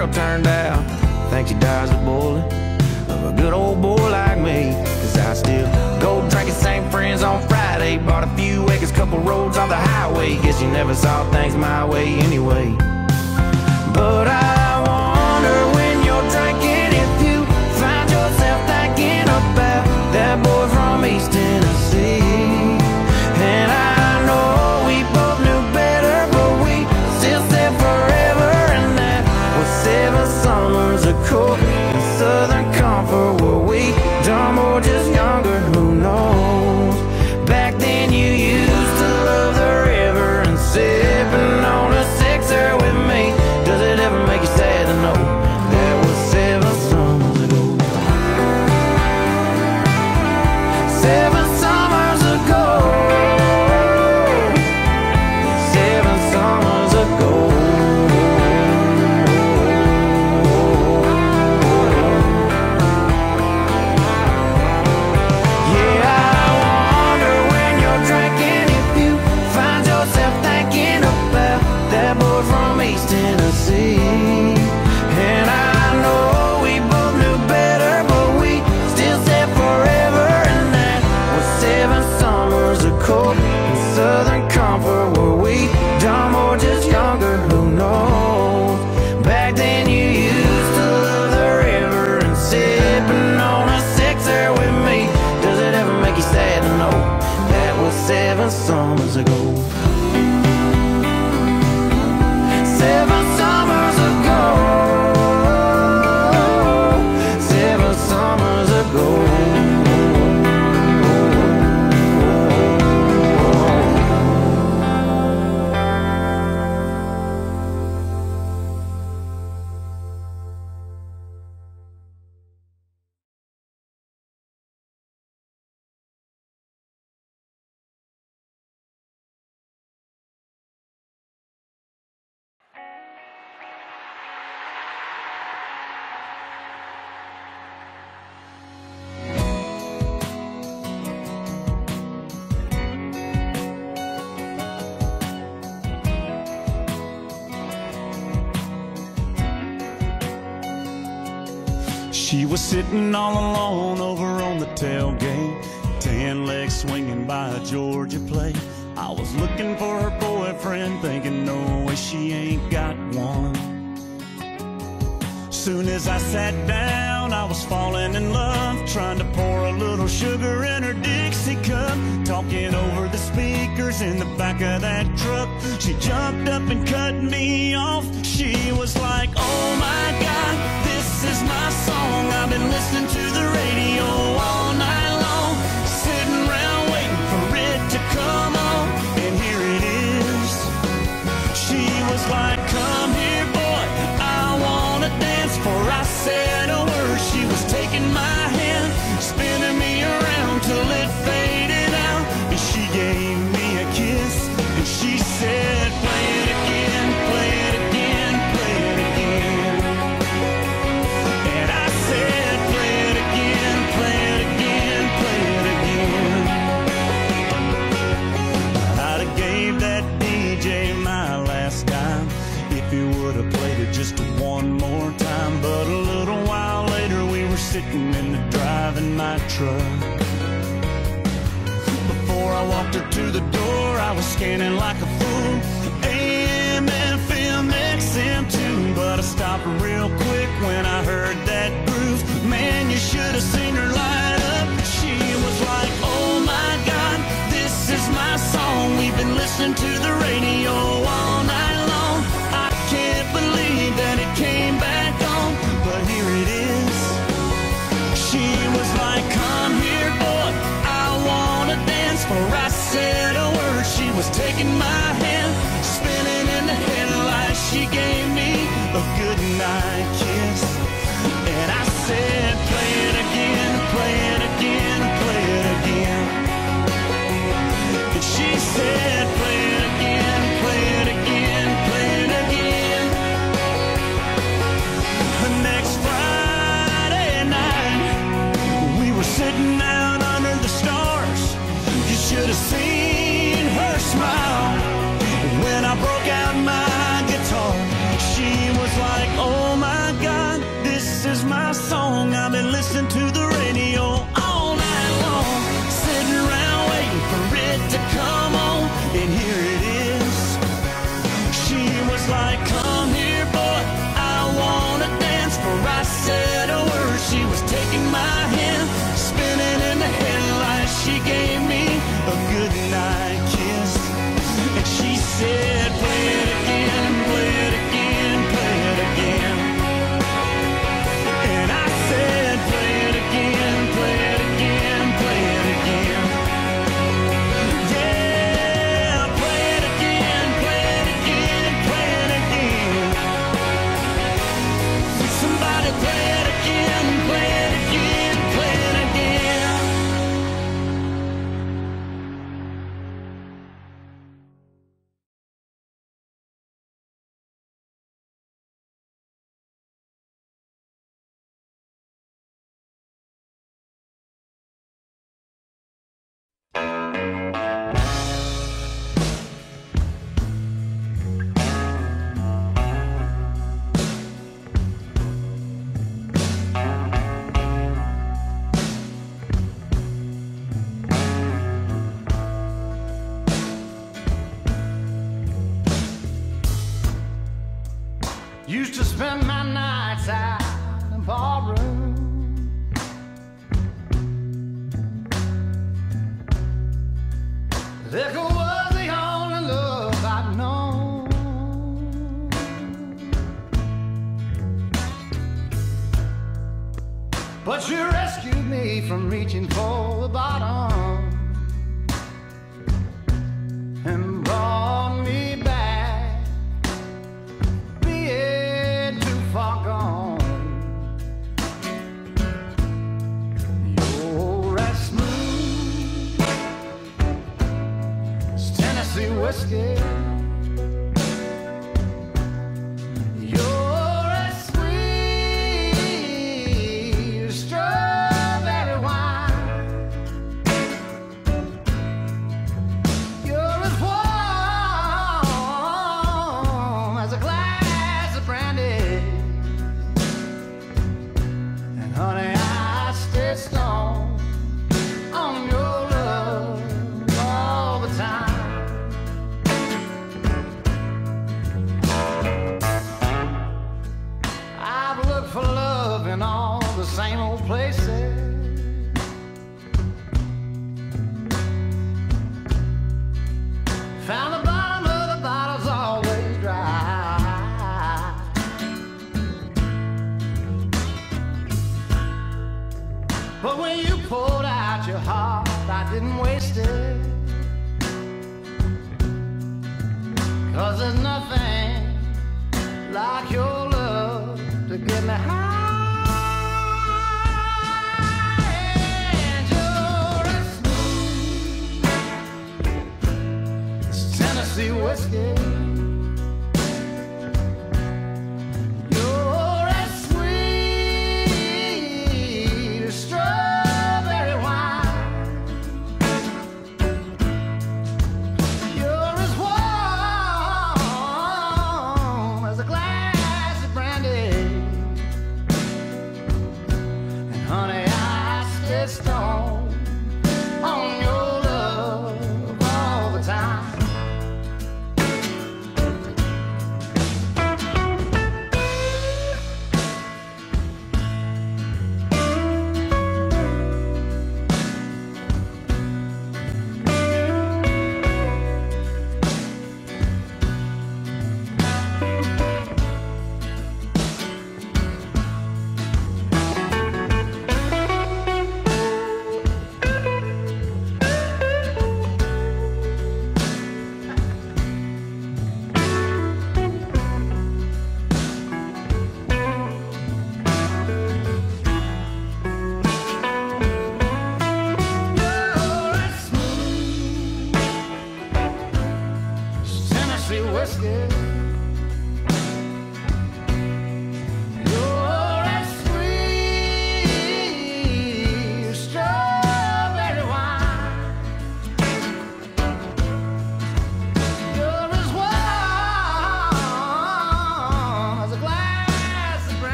girl turned out. Think she dies a bullet of a good old boy like me. Cause I still go drinking same friends on Friday. Bought a few acres, couple roads on the highway. Guess you never saw things my way anyway. But I wonder when you're drinking if you find yourself thinking about that boy from East Tennessee. Were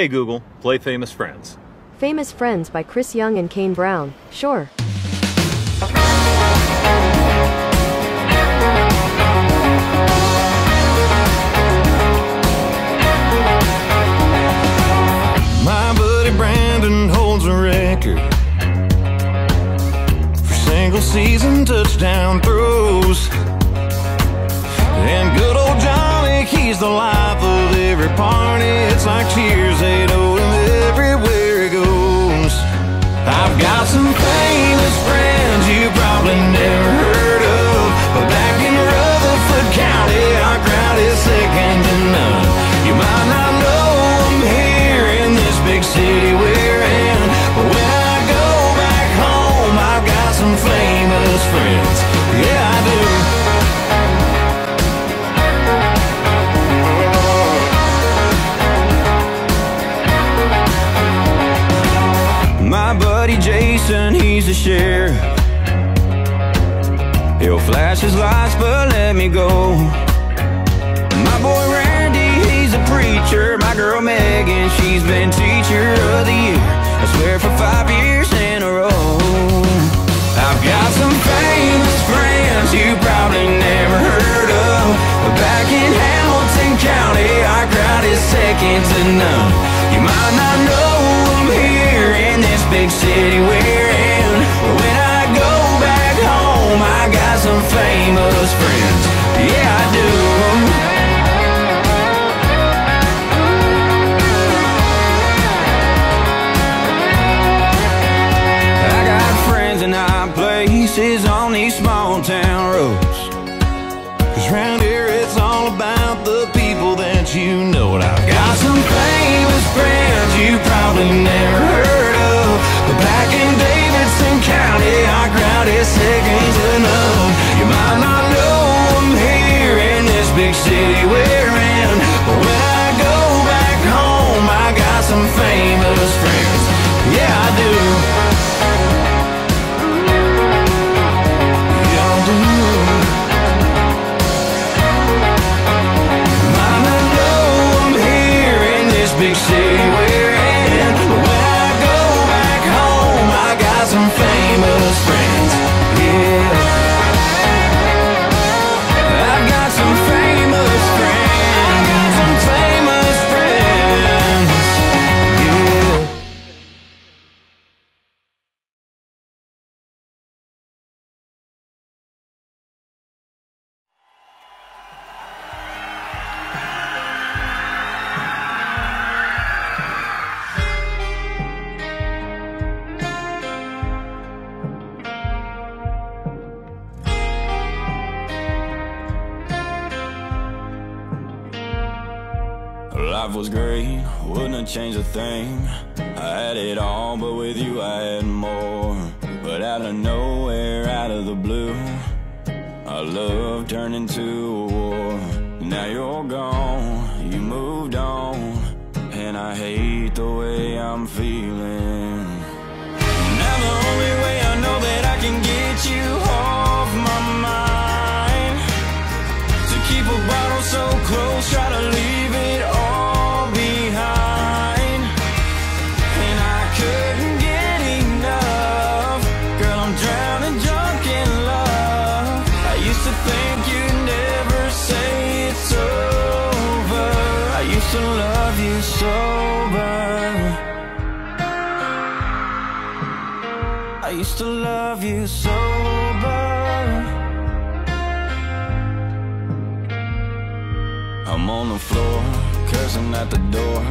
Hey Google, play Famous Friends. Famous Friends by Chris Young and Kane Brown. Sure. My buddy Brandon holds a record for single season touchdown throws. And good old Johnny, he's the life of every party. It's like cheers, they know him everywhere he goes. I've got some famous friends you probably never heard of. But back in Rutherford County, our crowd is second to none. He's a sheriff. He'll flash his lights, but let me go. My boy Randy, he's a preacher. My girl Megan, she's been teacher of the year. I swear for five years in a row. I've got some famous friends you probably never heard of. But back in Hamilton County, our crowd is second to none. You might not know them here in this big city we're in. some famous friends. Yeah, I do. I got friends in high places on these small town roads. Cause round here it's all about the people that you know. And I've got some famous friends you probably never heard of. But back in Davidson County, our ground is second. Life was great, wouldn't have changed a thing. I had it all, but with you I had more. But out of nowhere, out of the blue, our love turned into a war. Now you're gone, you moved on, and I hate the way I'm feeling. Now the only way I know that I can get you off my mind to keep a bottle so close, try to sober. I'm on the floor, cursing at the door.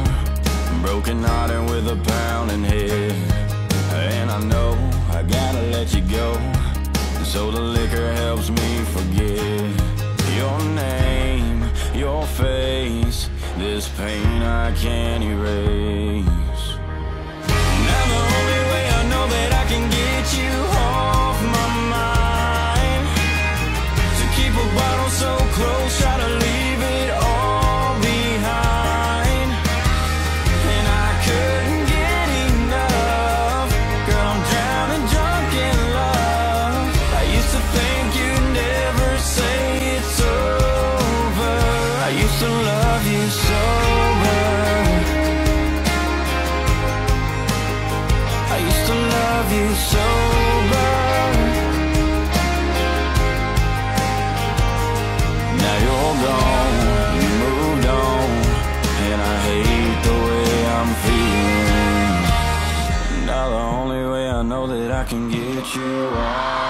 Broken hearted with a pounding head. And I know I gotta let you go. So the liquor helps me forget your name, your face. This pain I can't erase. Close, can get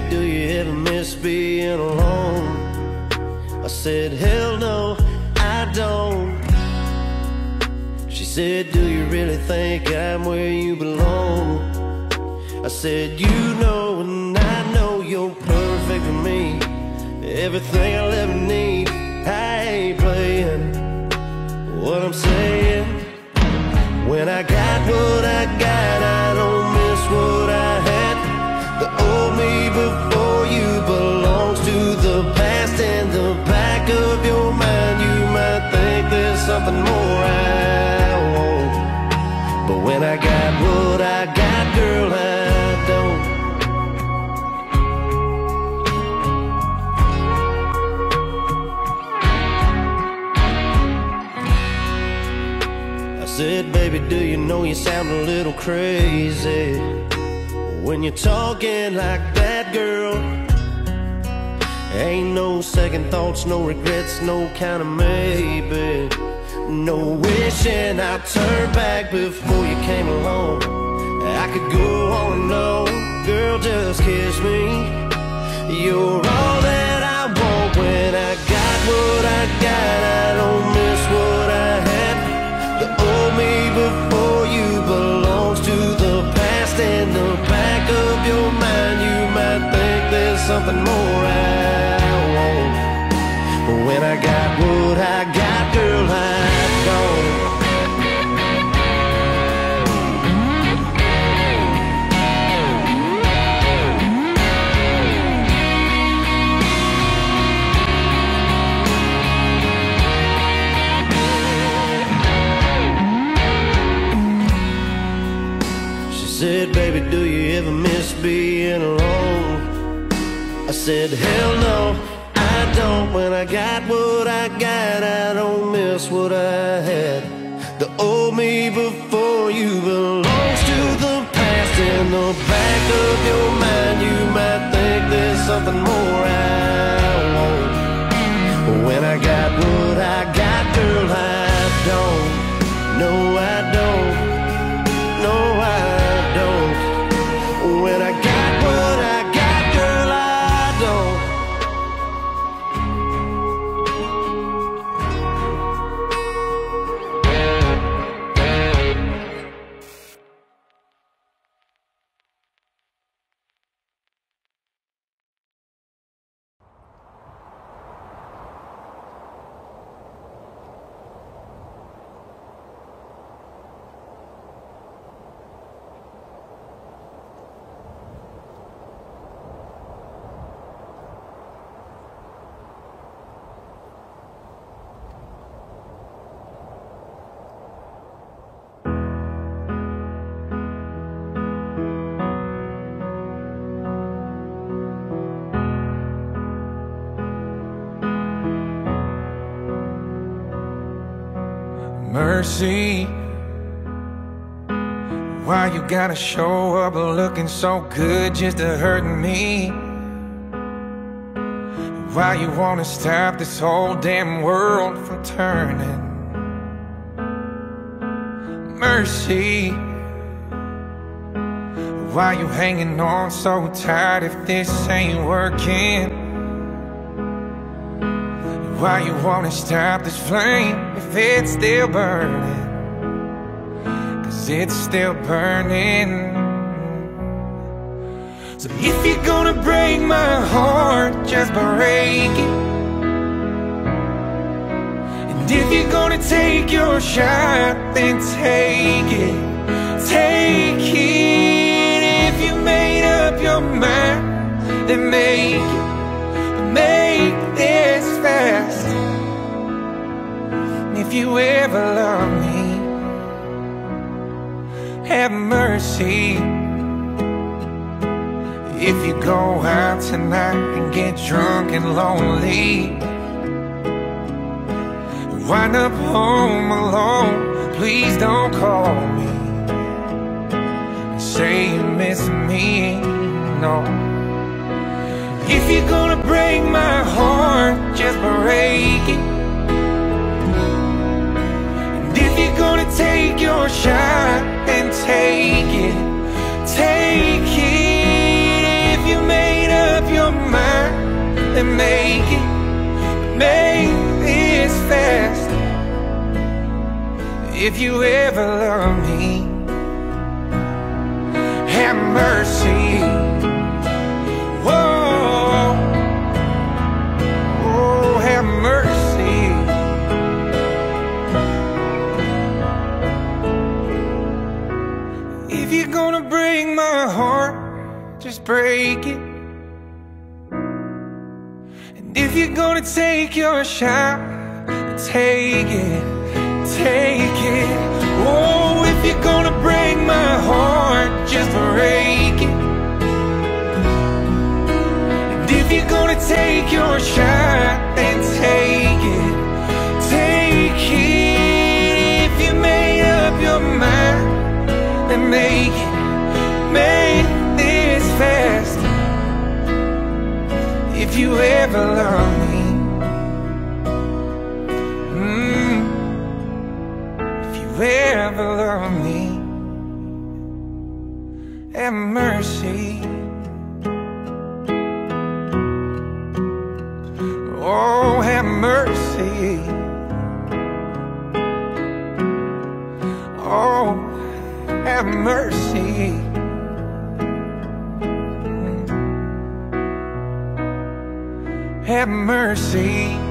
baby, do you ever miss being alone? I said, hell no, I don't. She said, do you really think I'm where you belong? I said, you know and I know you're perfect for me. Everything I'll ever need, I ain't playing. What I'm saying, when I got what I got, I don't miss what before you belongs to the past. In the back of your mind, you might think there's something more I want. But when I got what I got, girl, I don't. I said, baby, do you know you sound a little crazy? When you're talking like that girl? Ain't no second thoughts, no regrets, no kind of maybe. No wishing I turned back before you came along. I could go on and on, girl, just kiss me. You're all that I want when I got what I got. I don't miss what I had. The old me before you belongs to the past. And the back of your something more I want. But when I got what I gotta show up looking so good just to hurt me? Why you wanna stop this whole damn world from turning? Mercy. Why you hanging on so tight if this ain't working? Why you wanna stop this flame if it's still burning? It's still burning. So if you're gonna break my heart, just break it. And if you're gonna take your shot, then take it. Take it. If you made up your mind, then make it. Make this fast. If you ever love me, have mercy. If you go out tonight and get drunk and lonely, wind up home alone, please don't call me. Say you miss me, no. If you're gonna break my heart, just break it. Take your shot, and take it. Take it. If you made up your mind, then make it. Make this fast. If you ever love me, have mercy. break it. And if you're gonna take your shot Take it, take it. Oh, if you're gonna break my heart Just break it. And if you're gonna take your shot Then take it, take it. If you made up your mind Then make it, make it If you ever love me? Mm. If you ever love me, have mercy. Oh, have mercy. Oh, have mercy. have mercy.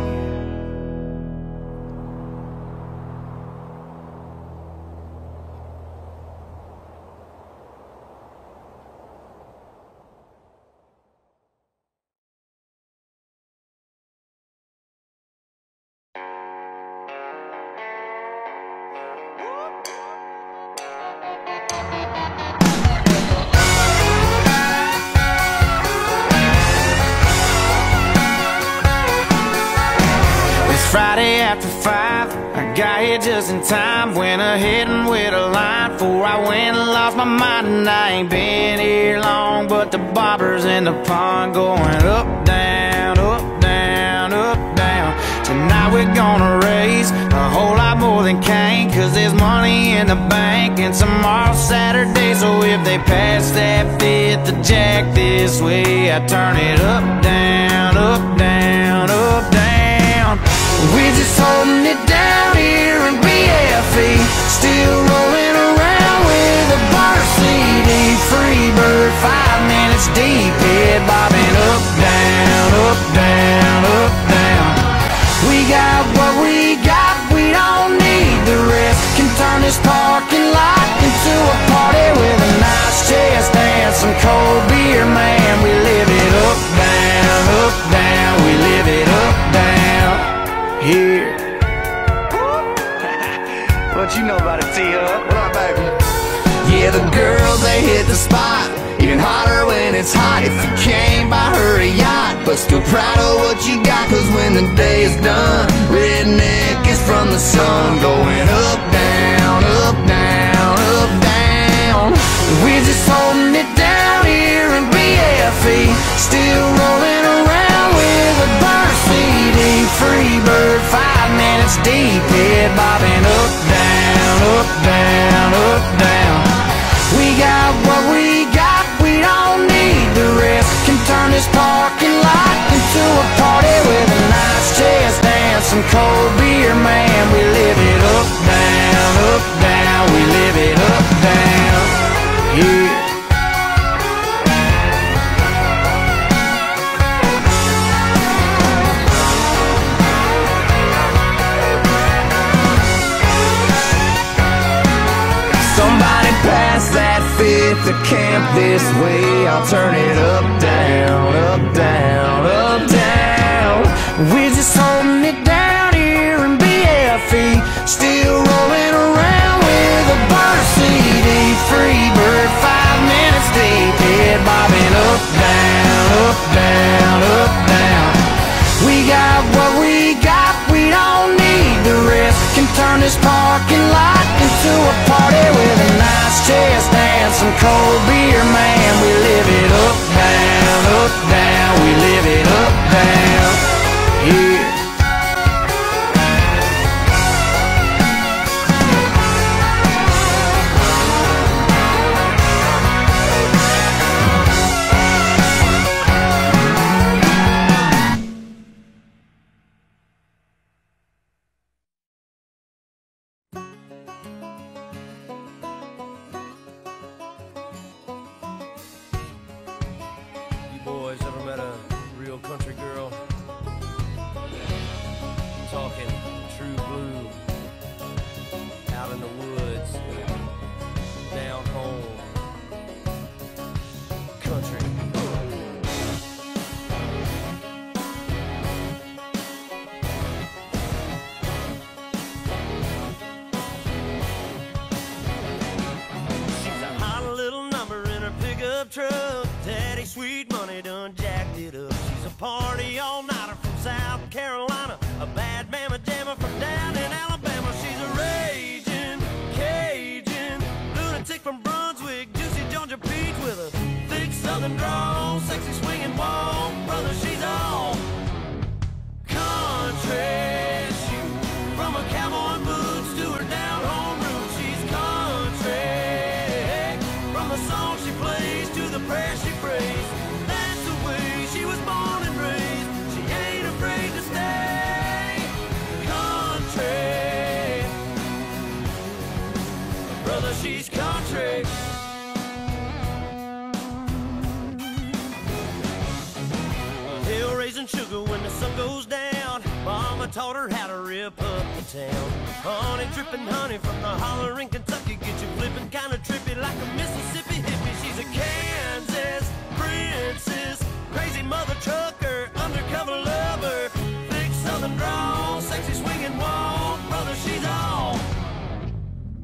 sugar when the sun goes down. Mama taught her how to rip up the town. Honey dripping honey from the holler in Kentucky. Get you flipping kind of trippy like a Mississippi hippie. She's a Kansas princess, crazy mother trucker, undercover lover, thick southern drawl, sexy swinging wall. Brother, she's all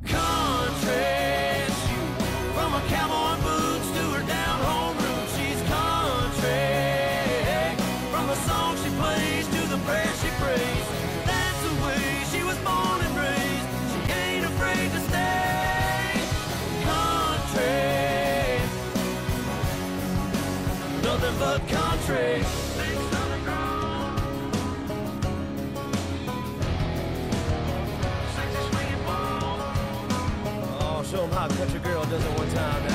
country. does it one time now.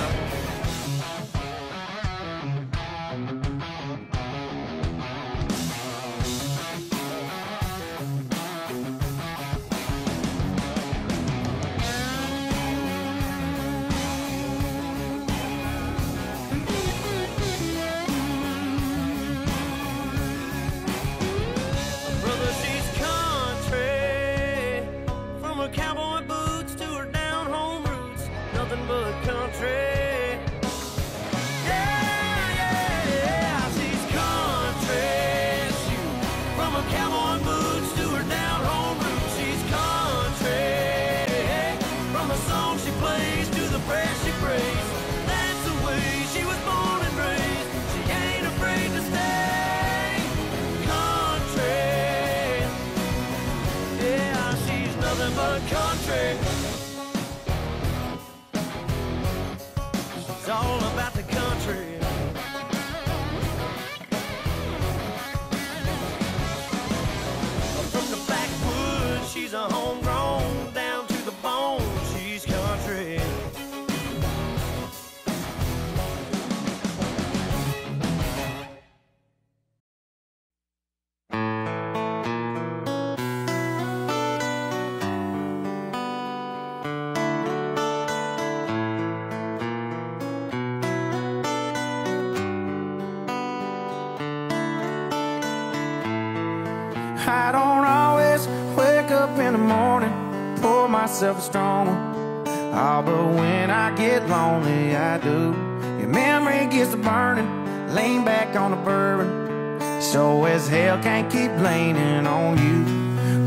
as hell can't keep leaning on you.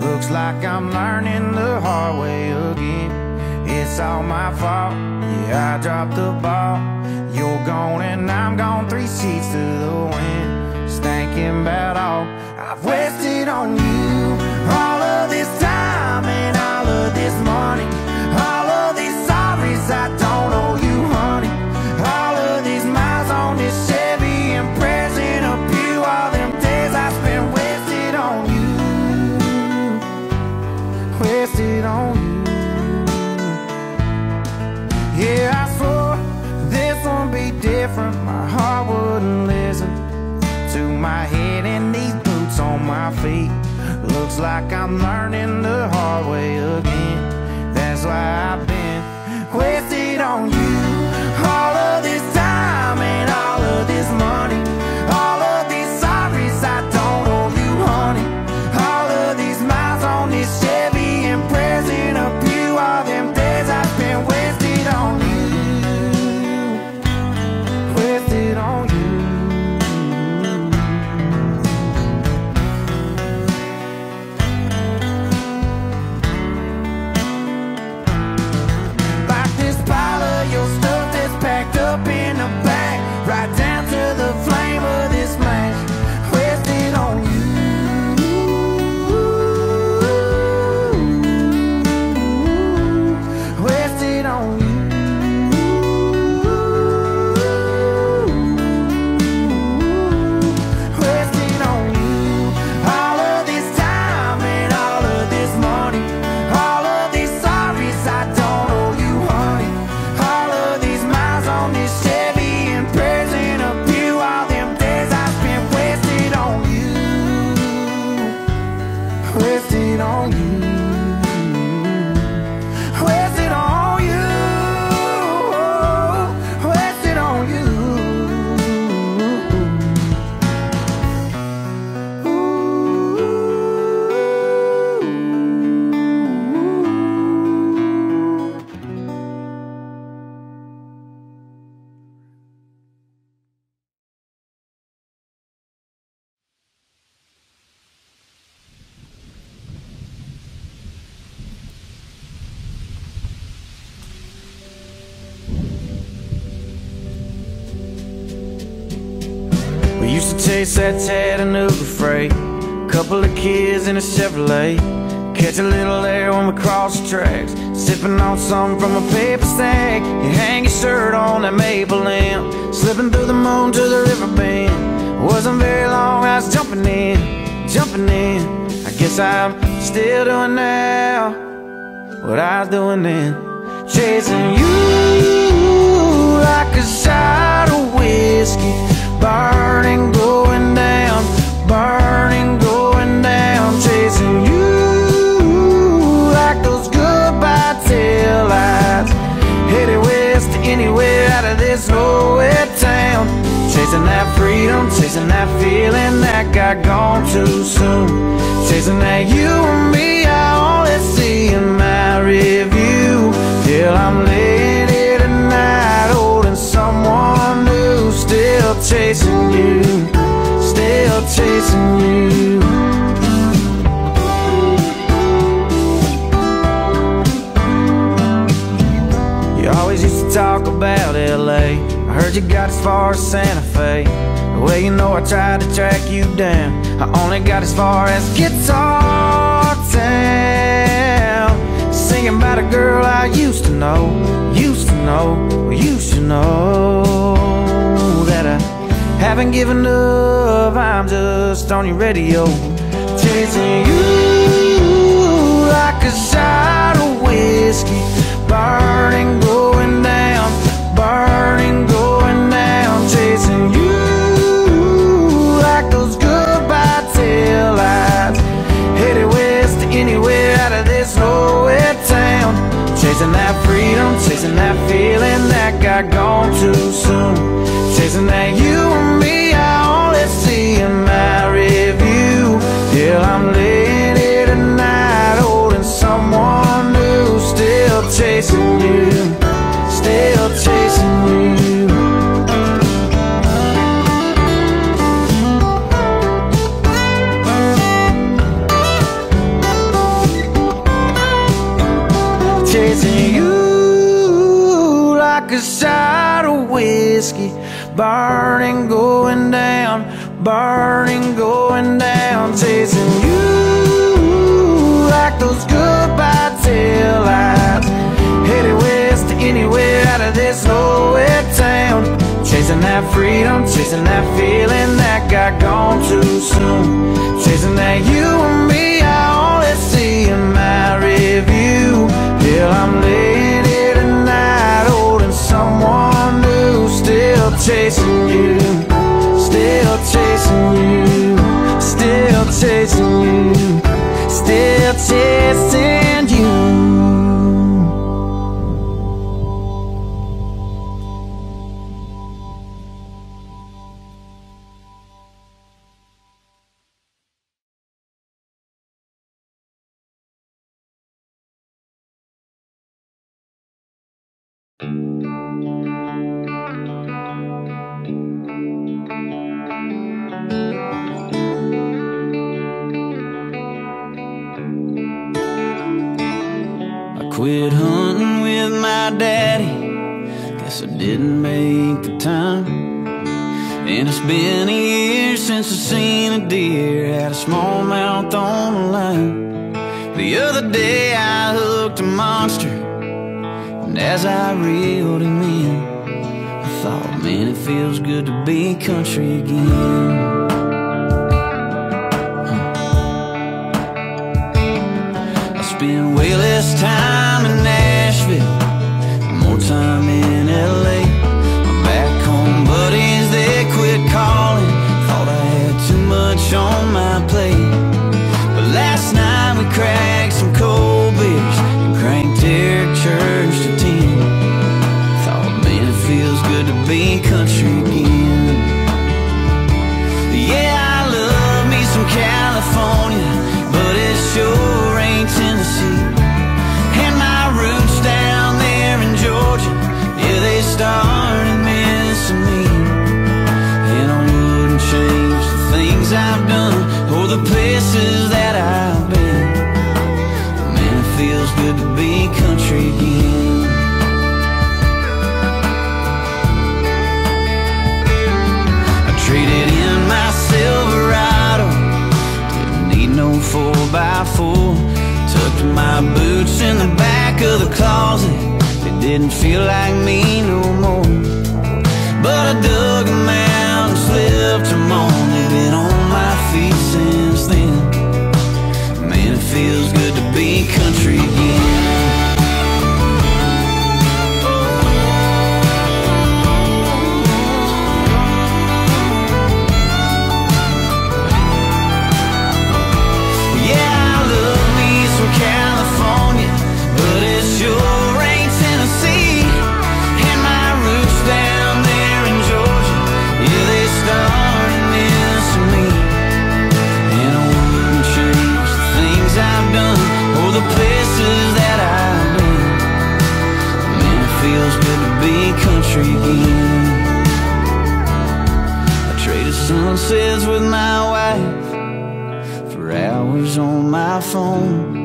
Looks like I'm learning the hard way again. It's all my fault, yeah, I dropped the ball. You're gone and I'm gone, three sheets to the wind. Just thinking about all I've wasted on you. All of this time and all of this money. All of these sorries I feet. Looks like I'm learning the hard way again. That's why I've been wasted on you. Chase that Chattanooga freight. Couple of kids in a Chevrolet. Catch a little air when we cross the tracks. Sipping on something from a paper stack. You hang your shirt on that maple limb. Slipping through the moon to the river bend. Wasn't very long, I was jumping in, jumping in. I guess I'm still doing now what I was doing then. Chasing you like a shot of whiskey. Burning, going down, burning, going down. Chasing you like those goodbye tail lights. Headed west anywhere out of this nowhere town. Chasing that freedom, chasing that feeling that got gone too soon. Chasing that you and me, I only see in my review. Till I'm laying chasing you, still chasing you. You always used to talk about LA. I heard you got as far as Santa Fe. Well, you know I tried to track you down. I only got as far as Guitar Town. Singing about a girl I used to know, used to know, used to know haven't given up. I'm just on your radio, chasing you like a shot of whiskey, burning, going down, burning, going down, chasing you like those goodbye tail lights. Headed west to anywhere out of this nowhere town. Chasing that freedom, chasing that feeling that got gone too soon. Chasing that you and me, I only see in my review. Till I'm laying here tonight, holding someone new. Still chasing you, burning, going down, burning, going down, chasing you like those goodbye tail lights, headed west to anywhere out of this nowhere town, chasing that freedom, chasing that feeling that got gone too soon, chasing that you quit hunting with my daddy. Guess I didn't make the time. And it's been a year since I seen a deer had a smallmouth on the line. The other day I hooked a monster, and as I reeled him in, I thought, man, it feels good to be country again. Less time in Nashville, more time in LA. My back home buddies, they quit calling. Thought I had too much on my plate. But last night we cracked some cold beers and cranked Eric Church to 10. Thought, man, it feels good to be country again. Yeah, I love me some California, but it sure the places that I've been. Man, it feels good to be country again. I traded in my Silverado. Didn't need no 4x4 Tucked my boots in the back of the closet. It didn't feel like me no more. But I dug them out and slipped again. I traded sunsets with my wife for hours on my phone.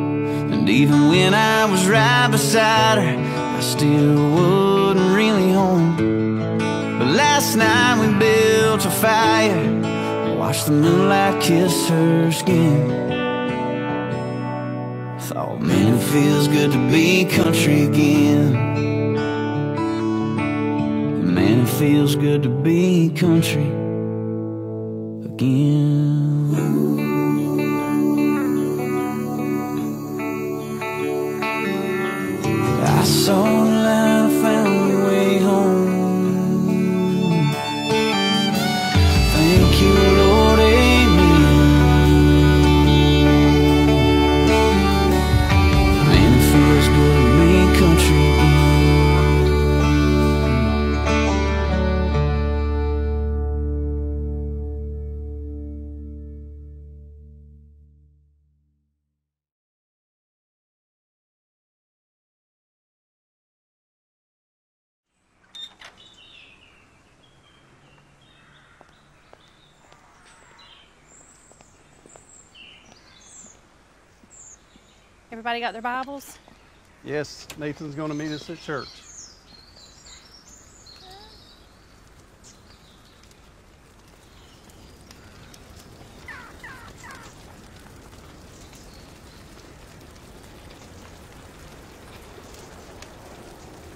And even when I was right beside her, I still wasn't really home. But last night we built a fire, watched the moonlight kiss her skin. Thought, man, it feels good to be country again. Feels good to be country again. Everybody got their Bibles? Yes, Nathan's going to meet us at church.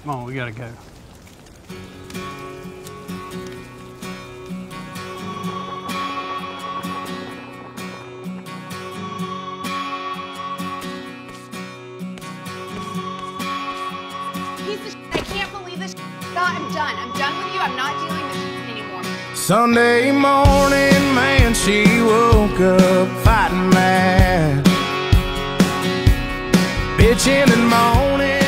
Come on, we gotta go. God, I'm done. I'm done with you. I'm not dealing with shit anymore. Sunday morning, man, she woke up fighting mad. Bitching and moaning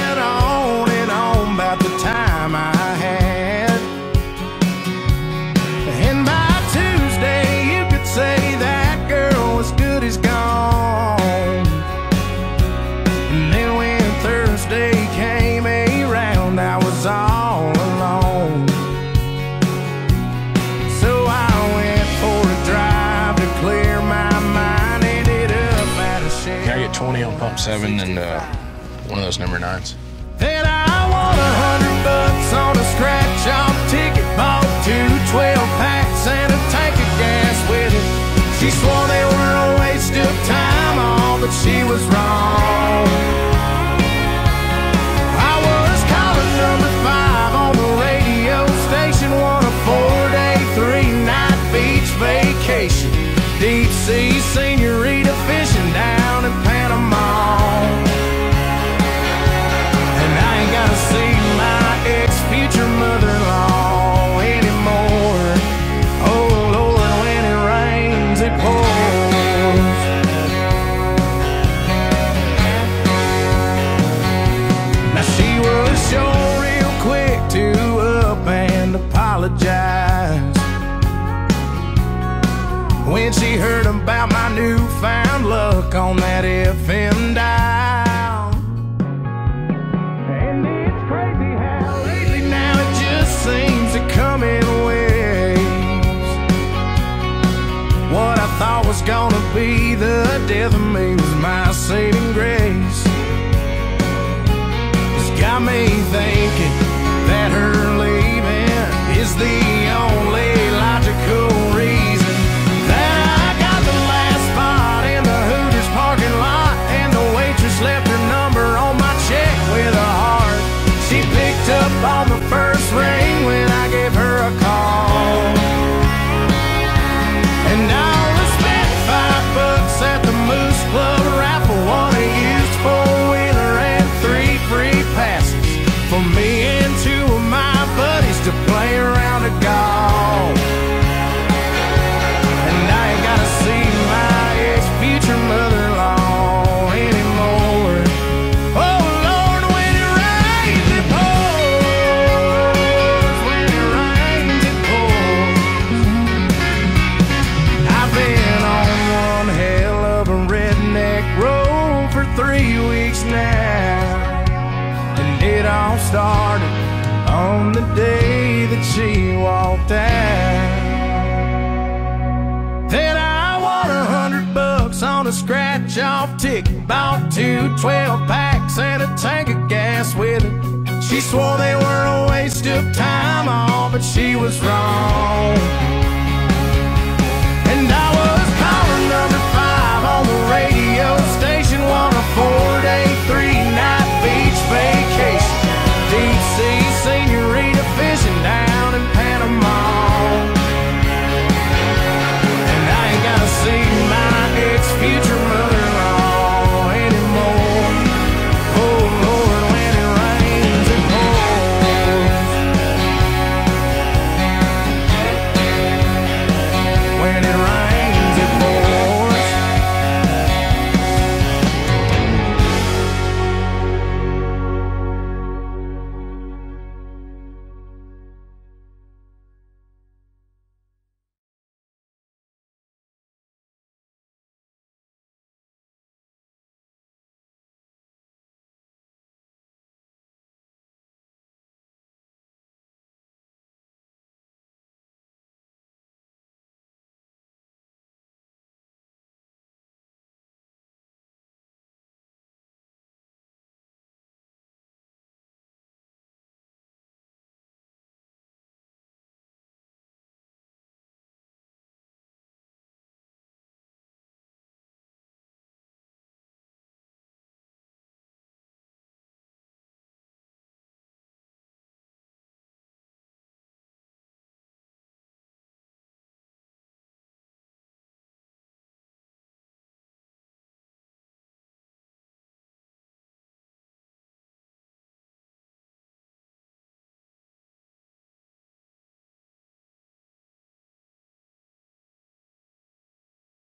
20 on pump 7 and uh, one of those number 9s? Then I won a hundred bucks on a scratch off ticket. Bought two 12 packs and a tank of gas with it. She swore they were a waste of time, all, but she was wrong. I was calling number five on the radio station, won a four day, three night beach vacation. Deep sea senorita newfound luck on that FM dial. And it's crazy how lately now it just seems to come in waves. What I thought was gonna be the death of me was my saving 12 packs and a tank of gas with it. She swore they were a waste of time, all, but she was wrong.